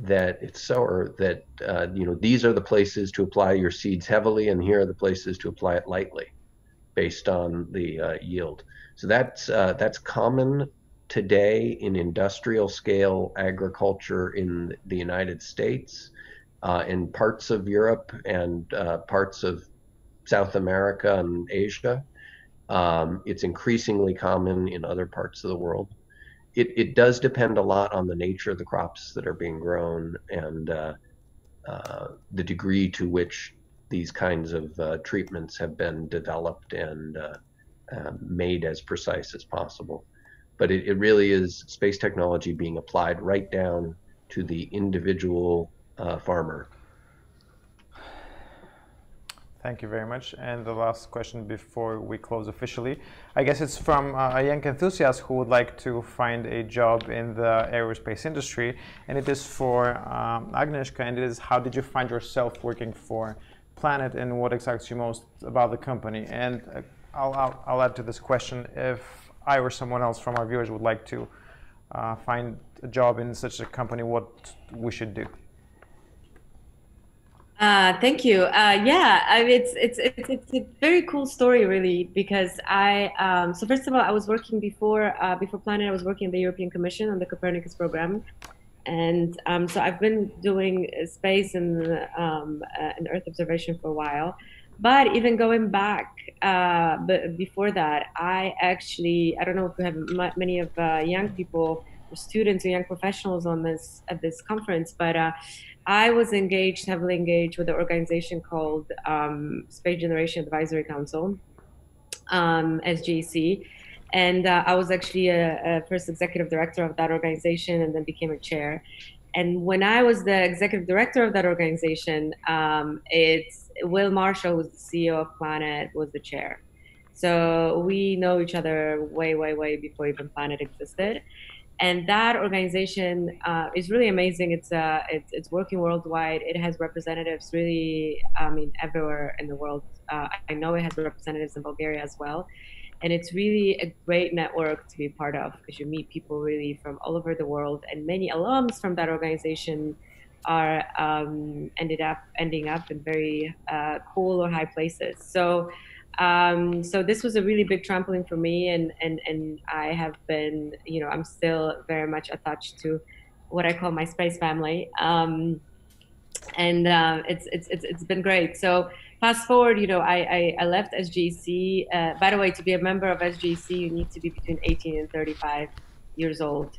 S1: that it's sower that uh, you know these are the places to apply your seeds heavily and here are the places to apply it lightly based on the uh, yield. So that's uh, that's common today in industrial scale agriculture in the united states uh, in parts of europe and uh, parts of south america and asia um, it's increasingly common in other parts of the world it, it does depend a lot on the nature of the crops that are being grown and uh, uh, the degree to which these kinds of uh, treatments have been developed and uh, um, made as precise as possible. But it, it, really is space technology being applied right down to the individual uh, farmer
S6: Thank you very much. And the last question before we close officially, I guess it's from uh, a young enthusiast who would like to find a job in the aerospace industry, and it is for um, Agnieszka, and it is how did you find yourself working for Planet, and what excites you most about the company? And uh, I'll, I'll, I'll, add to this question if I or someone else from our viewers would like to uh, find a job in such a company, what we should do.
S4: Uh, thank you. Uh, yeah, I mean, it's, it's, it's it's a very cool story, really, because I um, so first of all, I was working before uh, before Planet. I was working in the European Commission on the Copernicus program, and um, so I've been doing space and um, uh, and Earth observation for a while. But even going back, uh, but before that, I actually I don't know if we have many of uh, young people, students, or young professionals on this at this conference, but I was engaged, heavily engaged with an organization called um, Space Generation Advisory Council, um, SGC. And uh, I was actually a, a, first executive director of that organization and then became a chair. And when I was the executive director of that organization, um, it's Will Marshall, who's the CEO of Planet, was the chair. So we know each other way, way, way before even Planet existed. And that organization uh, is really amazing. It's, uh, it's it's working worldwide. It has representatives really, I mean, everywhere in the world. Uh, I know it has representatives in Bulgaria as well, and it's really a great network to be part of because you meet people really from all over the world, and many alums from that organization are um, ended up ending up in very uh, cool or high places. So um, so this was a really big trampoline for me and, and, and I have been, you know, I'm still very much attached to what I call my space family. Um, and uh, it's, it's, it's, it's been great. So fast forward, you know, I, I, I left SGC. Uh, by the way, to be a member of SGC, you need to be between 18 and 35 years old.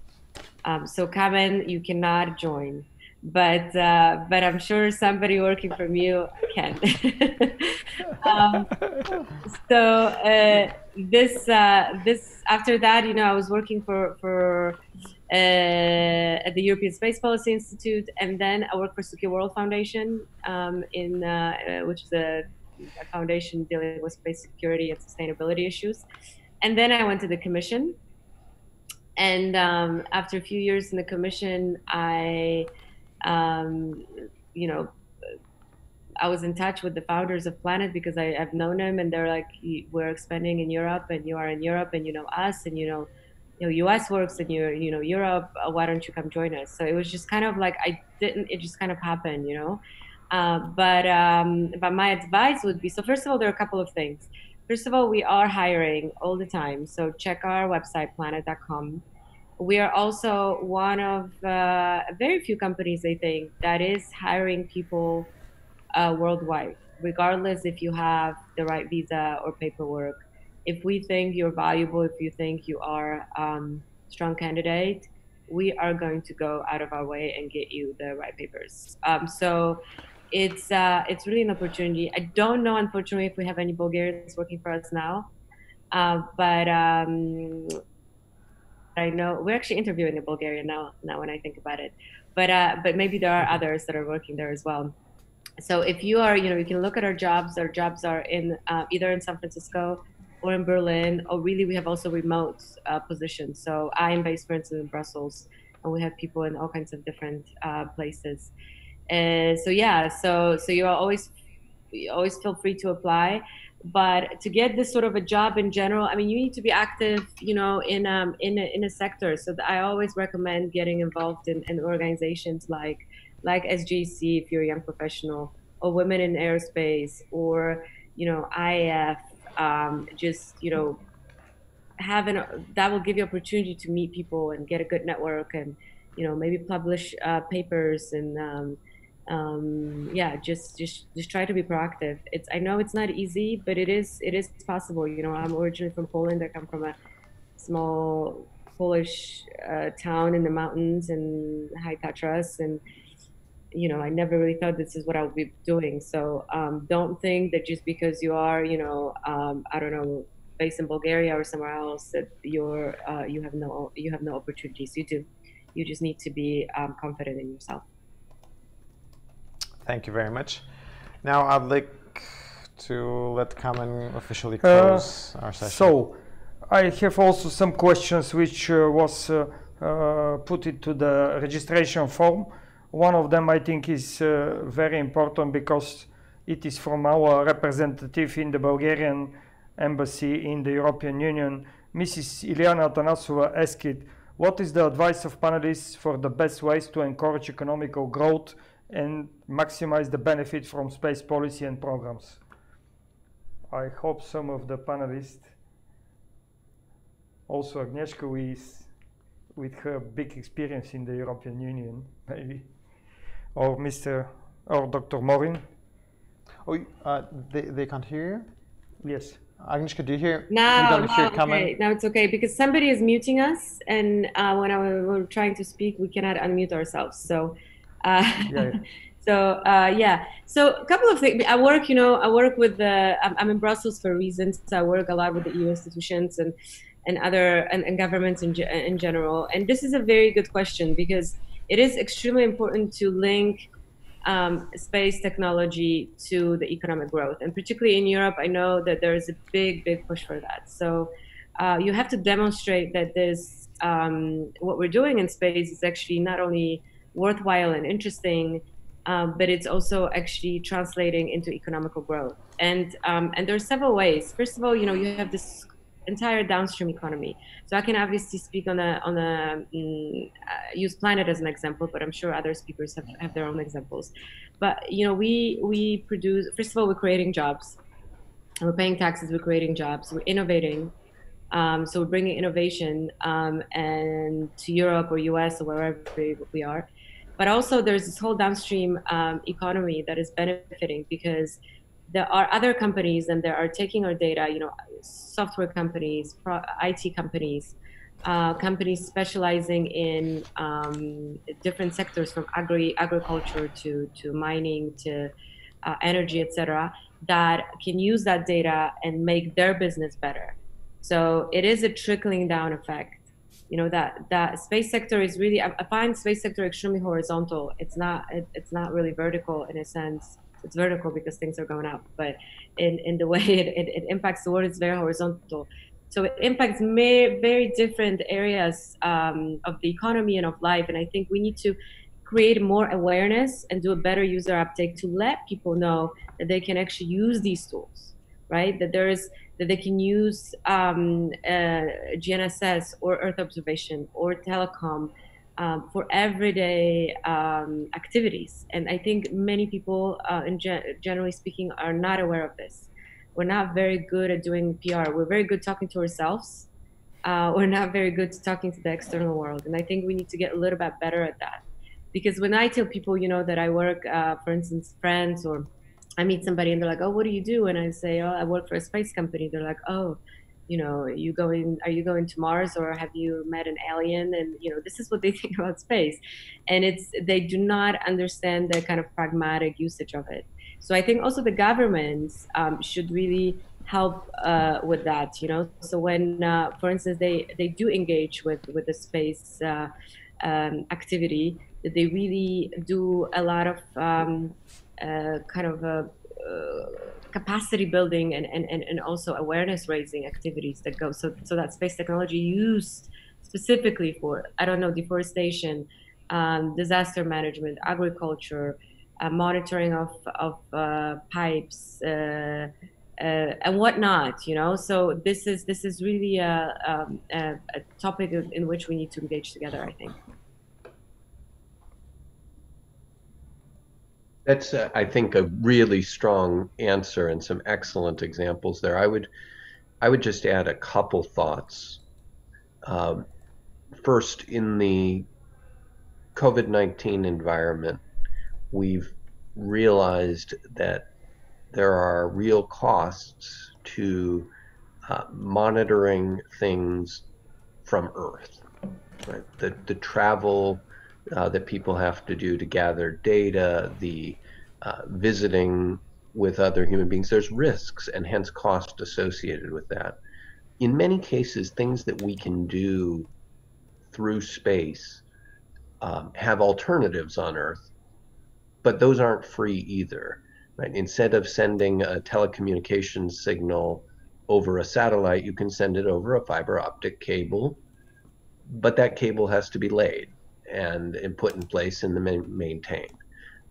S4: Um, so Kamen, you cannot join but uh, but I'm sure somebody working from you can. um, so uh, this uh, this after that, you know, I was working for for uh, at the European Space Policy Institute, and then I worked for Secure World Foundation, um, in uh, uh, which is a, a foundation dealing with space security and sustainability issues, and then I went to the Commission. And um, after a few years in the Commission, I um, you know, I was in touch with the founders of Planet because I, have known them, and they're like, "We're expanding in Europe, and you are in Europe, and you know us, and you know, you know, U.S. works, and you're, you know, Europe. Uh, why don't you come join us?" So it was just kind of like I didn't. It just kind of happened, you know. Uh, but um, but my advice would be: so first of all, there are a couple of things. First of all, we are hiring all the time, so check our website, planet.com we are also one of uh, very few companies, I think, that is hiring people uh, worldwide, regardless if you have the right visa or paperwork. If we think you're valuable, if you think you are um, strong candidate, we are going to go out of our way and get you the right papers. Um, so it's uh, it's really an opportunity. I don't know, unfortunately, if we have any Bulgarians working for us now, uh, but um, I know we're actually interviewing in Bulgaria now. Now, when I think about it, but uh, but maybe there are others that are working there as well. So if you are, you know, you can look at our jobs. Our jobs are in uh, either in San Francisco or in Berlin, or really we have also remote uh, positions. So I am based, for instance, in Brussels, and we have people in all kinds of different uh, places. And so yeah, so so you are always you always feel free to apply but to get this sort of a job in general i mean you need to be active you know in um in a, in a sector. So i always recommend getting involved in, in organizations like like sgc if you're a young professional or women in aerospace or you know iaf um, just you know having that will give you opportunity to meet people and get a good network and you know maybe publish uh, papers and um, um, yeah, just just just try to be proactive. It's I know it's not easy, but it is it is possible. You know, I'm originally from Poland. I come from a small Polish uh, town in the mountains and High Tatras, and you know, I never really thought this is what I would be doing. So um, don't think that just because you are, you know, um, I don't know, based in Bulgaria or somewhere else, that you're uh, you have no you have no opportunities. You do. You just need to be um, confident in yourself.
S6: Thank you very much. Now I'd like to let Kamen officially uh, close our session.
S5: So, I have also some questions which uh, was uh, uh put into the registration form. One of them I think is uh, very important because it is from our representative in the Bulgarian embassy in the European Union. Mrs. Iliana Atanasova asked, what is the advice of panelists for the best ways to encourage economical growth and maximize the benefit from space policy and programs. I hope some of the panelists, also Agnieszka with, with her big experience in the European Union, maybe, or Mr. or Dr. Morin.
S6: Oh, uh, they, they can't hear
S5: you? Yes.
S6: Agnieszka, do you hear?
S4: No, no, okay. no, it's okay because somebody is muting us, and uh, when I, we're trying to speak, we cannot unmute ourselves. So uh, yeah. so uh, yeah. So a couple of things i work you know i work with the i'm, in brussels for reasons so i work a lot with the eu institutions and and other and, and governments in, in general. And this is a very good question because it is extremely important to link um, space technology to the economic growth. And particularly in europe i know that there is a big big push for that. So uh, you have to demonstrate that this um, what we're doing in space is actually not only worthwhile and interesting, um, but it's also actually translating into economical growth. And um, and there are several ways. First of all, you know, you have this entire downstream economy. So I can obviously speak on a on a mm, use planet as an example, but I'm sure other speakers have, have their own examples. But you know, we we produce. First of all, we're creating jobs. And we're paying taxes. We're creating jobs. We're innovating. Um, so we're bringing innovation um, and to Europe or US or wherever we are. But also, there's this whole downstream um, economy that is benefiting because there are other companies and they are taking our data. You know, software companies, IT companies, uh, companies specializing in um, different sectors from agri agriculture to to mining to uh, energy, etc. That can use that data and make their business better. So it is a trickling down effect you know that that space sector is really I, find space sector extremely horizontal. It's not it, it's not really vertical in a sense. It's vertical because things are going up, but in in the way it, it, it impacts the world, it's very horizontal. So it impacts may, very different areas um, of the economy and of life. And I think we need to create more awareness and do a better user uptake to let people know that they can actually use these tools, right? That there is that they can use um, uh, GNSS or Earth observation or telecom um, for everyday um, activities. And I think many people, uh, in ge- generally speaking, are not aware of this. We're not very good at doing PR. We're very good talking to ourselves. Uh, we're not very good talking to the external world. And I think we need to get a little bit better at that. Because when I tell people, you know, that I work, uh, for instance, friends or I meet somebody and they're like, "Oh, what do you do?" And I say, "Oh, I work for a space company." They're like, "Oh, you know, you going? Are you going to Mars, or have you met an alien?" And you know, this is what they think about space, and it's they do not understand the kind of pragmatic usage of it. So I think also the governments um, should really help uh, with that. You know, so when, uh, for instance, they they do engage with with the space uh, um, activity, they really do a lot of um, kind of a, uh, capacity building and, and, and and also awareness raising activities that go so so that space technology used specifically for I don't know deforestation, um, disaster management, agriculture, uh, monitoring of of uh, pipes. Uh, uh, and whatnot, you know. So this is this is really a, um, a, a topic in which we need to engage together. I think.
S1: That's, uh, I think, a really strong answer and some excellent examples there. I would, I would just add a couple thoughts. Um, first, in the COVID 19 environment, we've realized that there are real costs to uh, monitoring things from Earth. Right? The, the travel, uh, that people have to do to gather data, the uh, visiting with other human beings. There's risks and hence cost associated with that. In many cases, things that we can do through space um, have alternatives on Earth, but those aren't free either. Right? Instead of sending a telecommunications signal over a satellite, you can send it over a fiber optic cable, but that cable has to be laid and, and put in place and maintained.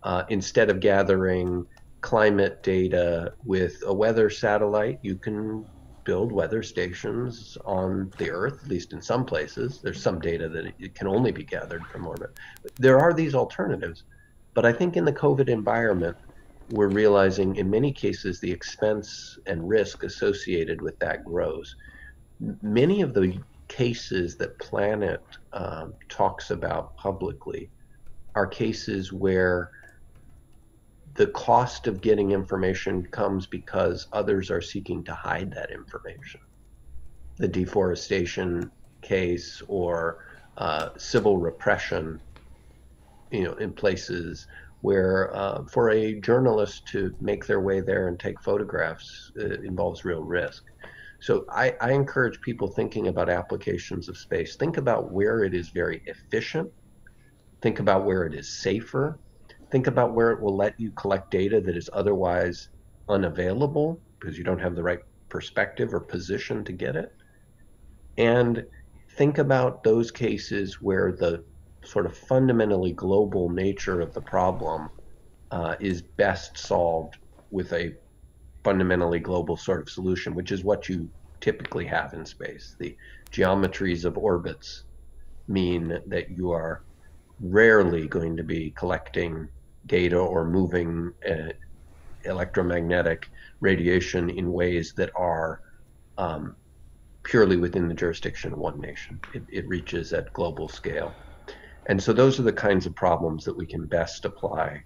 S1: Uh, instead of gathering climate data with a weather satellite, you can build weather stations on the Earth, at least in some places. There's some data that it can only be gathered from orbit. There are these alternatives. But I think in the COVID environment, we're realizing in many cases the expense and risk associated with that grows. Many of the cases that Planet um, talks about publicly are cases where the cost of getting information comes because others are seeking to hide that information. The deforestation case or uh, civil repression, you know, in places where uh, for a journalist to make their way there and take photographs uh, involves real risk. So I, I encourage people thinking about applications of space. Think about where it is very efficient. Think about where it is safer. Think about where it will let you collect data that is otherwise unavailable because you don't have the right perspective or position to get it. And think about those cases where the sort of fundamentally global nature of the problem uh, is best solved with a fundamentally global sort of solution, which is what you typically have in space. The geometries of orbits mean that you are rarely going to be collecting data or moving uh, electromagnetic radiation in ways that are um, purely within the jurisdiction of one nation. It, it reaches at global scale. And so those are the kinds of problems that we can best apply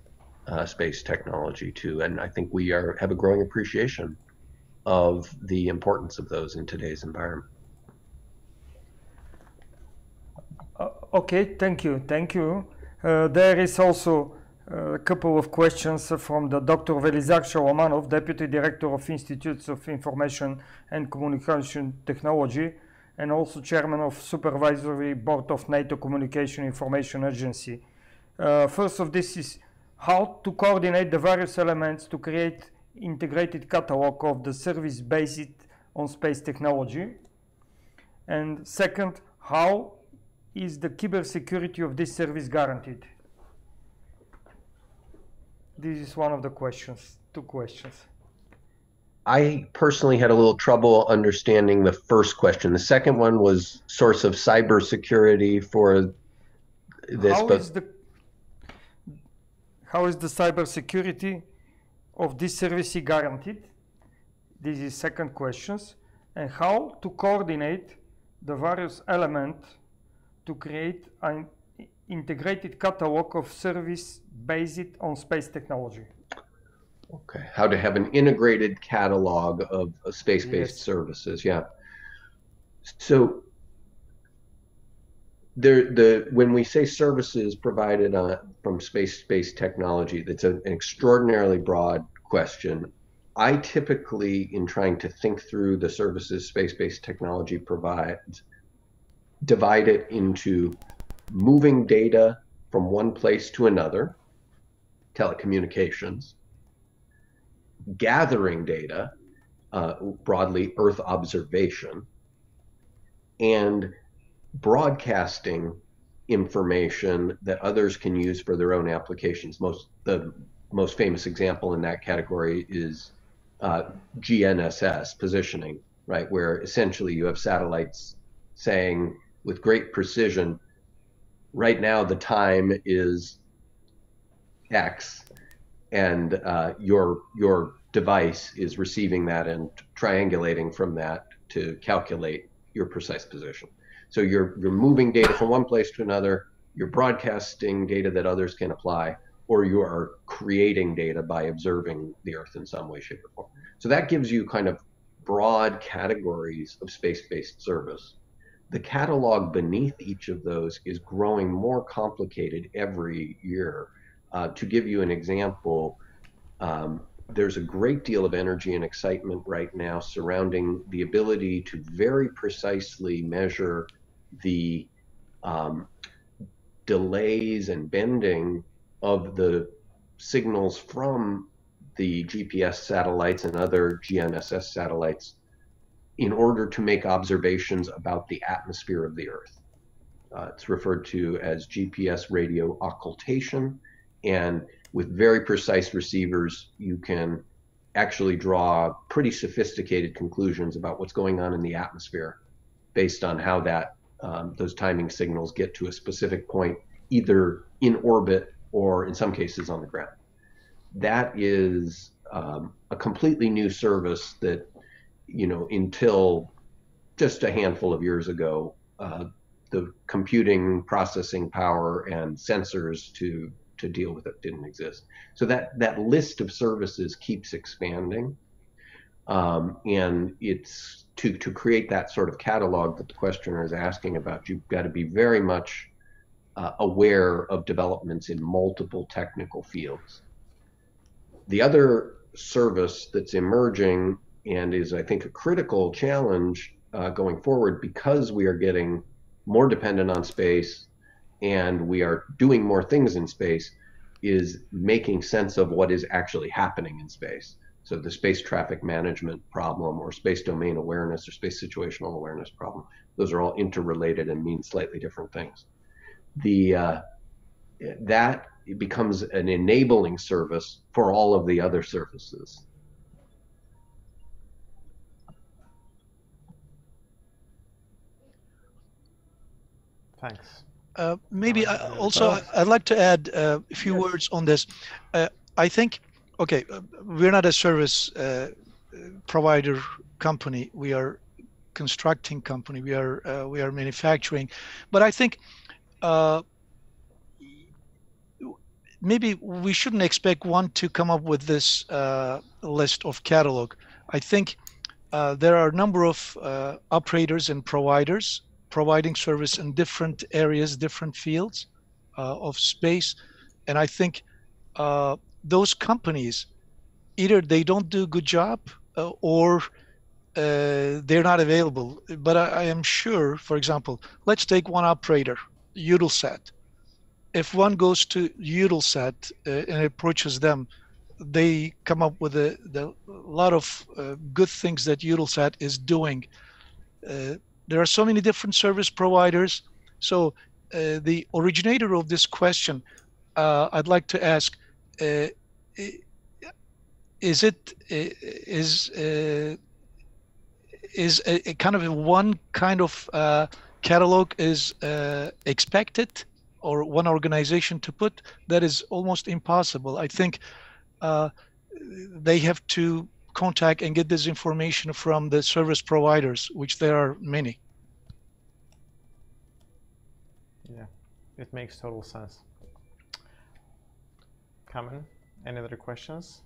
S1: uh, space technology too. And I think we are have a growing appreciation of the importance of those in today's environment.
S5: Uh, okay, thank you, thank you. Uh, there is also uh, a couple of questions from the Dr. Velizar Shalamanov, Deputy Director of Institutes of Information and Communication Technology, and also Chairman of Supervisory Board of NATO Communication Information Agency. Uh, first of this is how to coordinate the various elements to create integrated catalog of the service based on space technology. And second, how is the cybersecurity of this service guaranteed? This is one of the questions, two questions.
S1: I personally had a little trouble understanding the first question. The second one was source of cybersecurity for this.
S5: How
S1: but
S5: is the how is the cybersecurity of this service guaranteed? This is second questions. And how to coordinate the various elements to create an integrated catalog of service based on space technology.
S1: Okay, how to have an integrated catalog of, of space-based
S5: Yes.
S1: services, yeah. So there, the when we say services provided uh, from space-based technology, that's an extraordinarily broad question. I typically, in trying to think through the services space-based technology provides, divide it into moving data from one place to another, telecommunications, gathering data, uh, broadly Earth observation, and broadcasting information that others can use for their own applications. Most the most famous example in that category is uh, GNSS positioning, right, where essentially you have satellites saying with great precision, right now the time is X, and uh, your your device is receiving that and triangulating from that to calculate your precise position. So you're you're moving data from one place to another. You're broadcasting data that others can apply, or you are creating data by observing the Earth in some way, shape, or form. So that gives you kind of broad categories of space-based service. The catalog beneath each of those is growing more complicated every year. Uh, to give you an example, um, there's a great deal of energy and excitement right now surrounding the ability to very precisely measure the um, delays and bending of the signals from the GPS satellites and other GNSS satellites in order to make observations about the atmosphere of the Earth. Uh, it's referred to as GPS radio occultation. And with very precise receivers, you can actually draw pretty sophisticated conclusions about what's going on in the atmosphere based on how that um, those timing signals get to a specific point, either in orbit or in some cases on the ground. That is um, a completely new service that, you know, until just a handful of years ago, uh, the computing processing power and sensors to to deal with it didn't exist. So that that list of services keeps expanding, um, and it's to to create that sort of catalog that the questioner is asking about. You've got to be very much uh, aware of developments in multiple technical fields. The other service that's emerging and is, I think, a critical challenge uh, going forward because we are getting more dependent on space and we are doing more things in space is making sense of what is actually happening in space. So the space traffic management problem or space domain awareness or space situational awareness problem, those are all interrelated and mean slightly different things. The uh, that becomes an enabling service for all of the other services.
S6: Thanks.
S8: Uh, maybe I, also I- I'd like to add uh, a few words on this. Uh, I think, okay, uh, we're not a service uh, provider company. We are constructing company. We are uh, we are manufacturing, but I think uh, maybe we shouldn't expect one to come up with this uh, list of catalog. I think uh, there are a number of operators and providers providing service in different areas, different fields of space, and I think those companies either they don't do a good job uh, or uh, they're not available. But I, I am sure, for example, let's take one operator, Eutelsat. If one goes to Eutelsat uh, and approaches them, they come up with a, lot of uh, good things that Eutelsat is doing. Uh, there are so many different service providers. So uh, the originator of this question, I'd like to ask, is it is uh, is a, a kind of one kind of uh, catalog is uh, expected or one organization to put? That is almost impossible. I think uh, they have to contact and get this information from the service providers which there are many.
S6: Yeah, it makes total sense. Any other questions?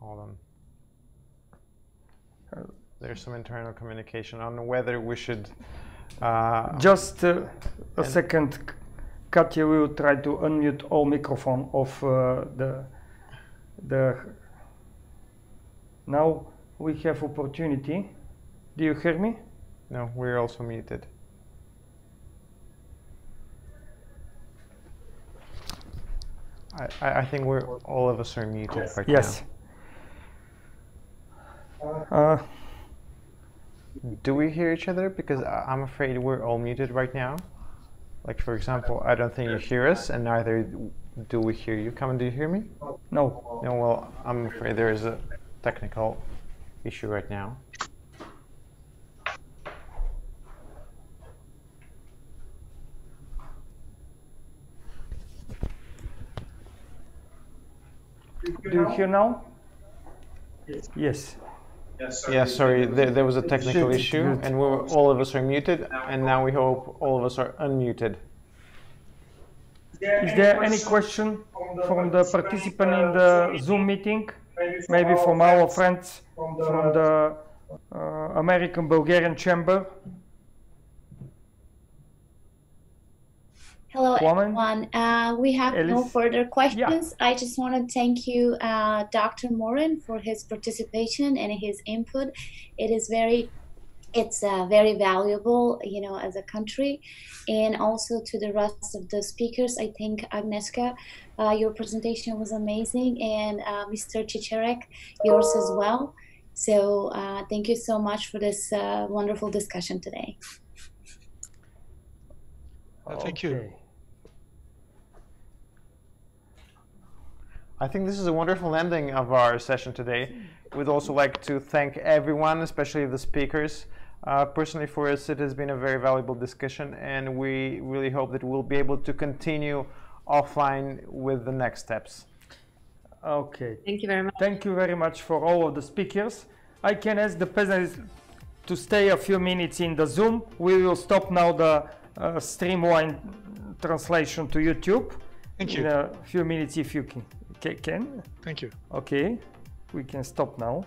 S6: Hold on. There's some internal communication on whether we should. Uh,
S5: Just uh, a second. Katja will try to unmute all microphone of uh, the the. Now we have opportunity. Do you hear me?
S6: no, we're also muted. I, I I think we're all of us are muted right
S5: Yes.
S6: now.
S5: Uh,
S6: Do we hear each other? Because I- I'm afraid we're all muted right now. Like for example, I don't think you hear us, and neither do we hear you. Come, on, do you hear me?
S5: no.
S6: No. Well, I'm afraid there is a technical issue right now.
S5: Do you hear now? Yes. Yes.
S6: Yeah, sorry, there, there was a technical issue,
S5: good.
S6: and we were, all of us are muted, and now we hope all of us are unmuted.
S5: Is there any question from the participant in the Zoom meeting? Maybe from our friends from the uh, American Bulgarian Chamber?
S3: Hello,
S5: Woman?
S3: everyone. Uh, we have no further questions. I just want to thank you, uh, Dr. Morin, for his participation and his input. It is very, it's uh, very valuable, you know, as a country, and also to the rest of the speakers. I think Agnieszka, uh, your presentation was amazing, and uh, Mr. Ciceker, yours as well. So uh, thank you so much for this uh, wonderful discussion today.
S8: Thank you.
S6: I think this is a wonderful ending of our session today. We'd also like to thank everyone, especially the speakers. Uh, personally, for us, it has been a very valuable discussion, and we really hope that we'll be able to continue offline with the next steps.
S5: Okay.
S4: Thank you very much.
S5: Thank you very much for all of the speakers. I can ask the panelists to stay a few minutes in the Zoom. We will stop now the uh, streamline translation to YouTube.
S8: Thank
S5: In a few minutes if you can. Can.
S8: Thank you.
S5: Okay, we can stop now.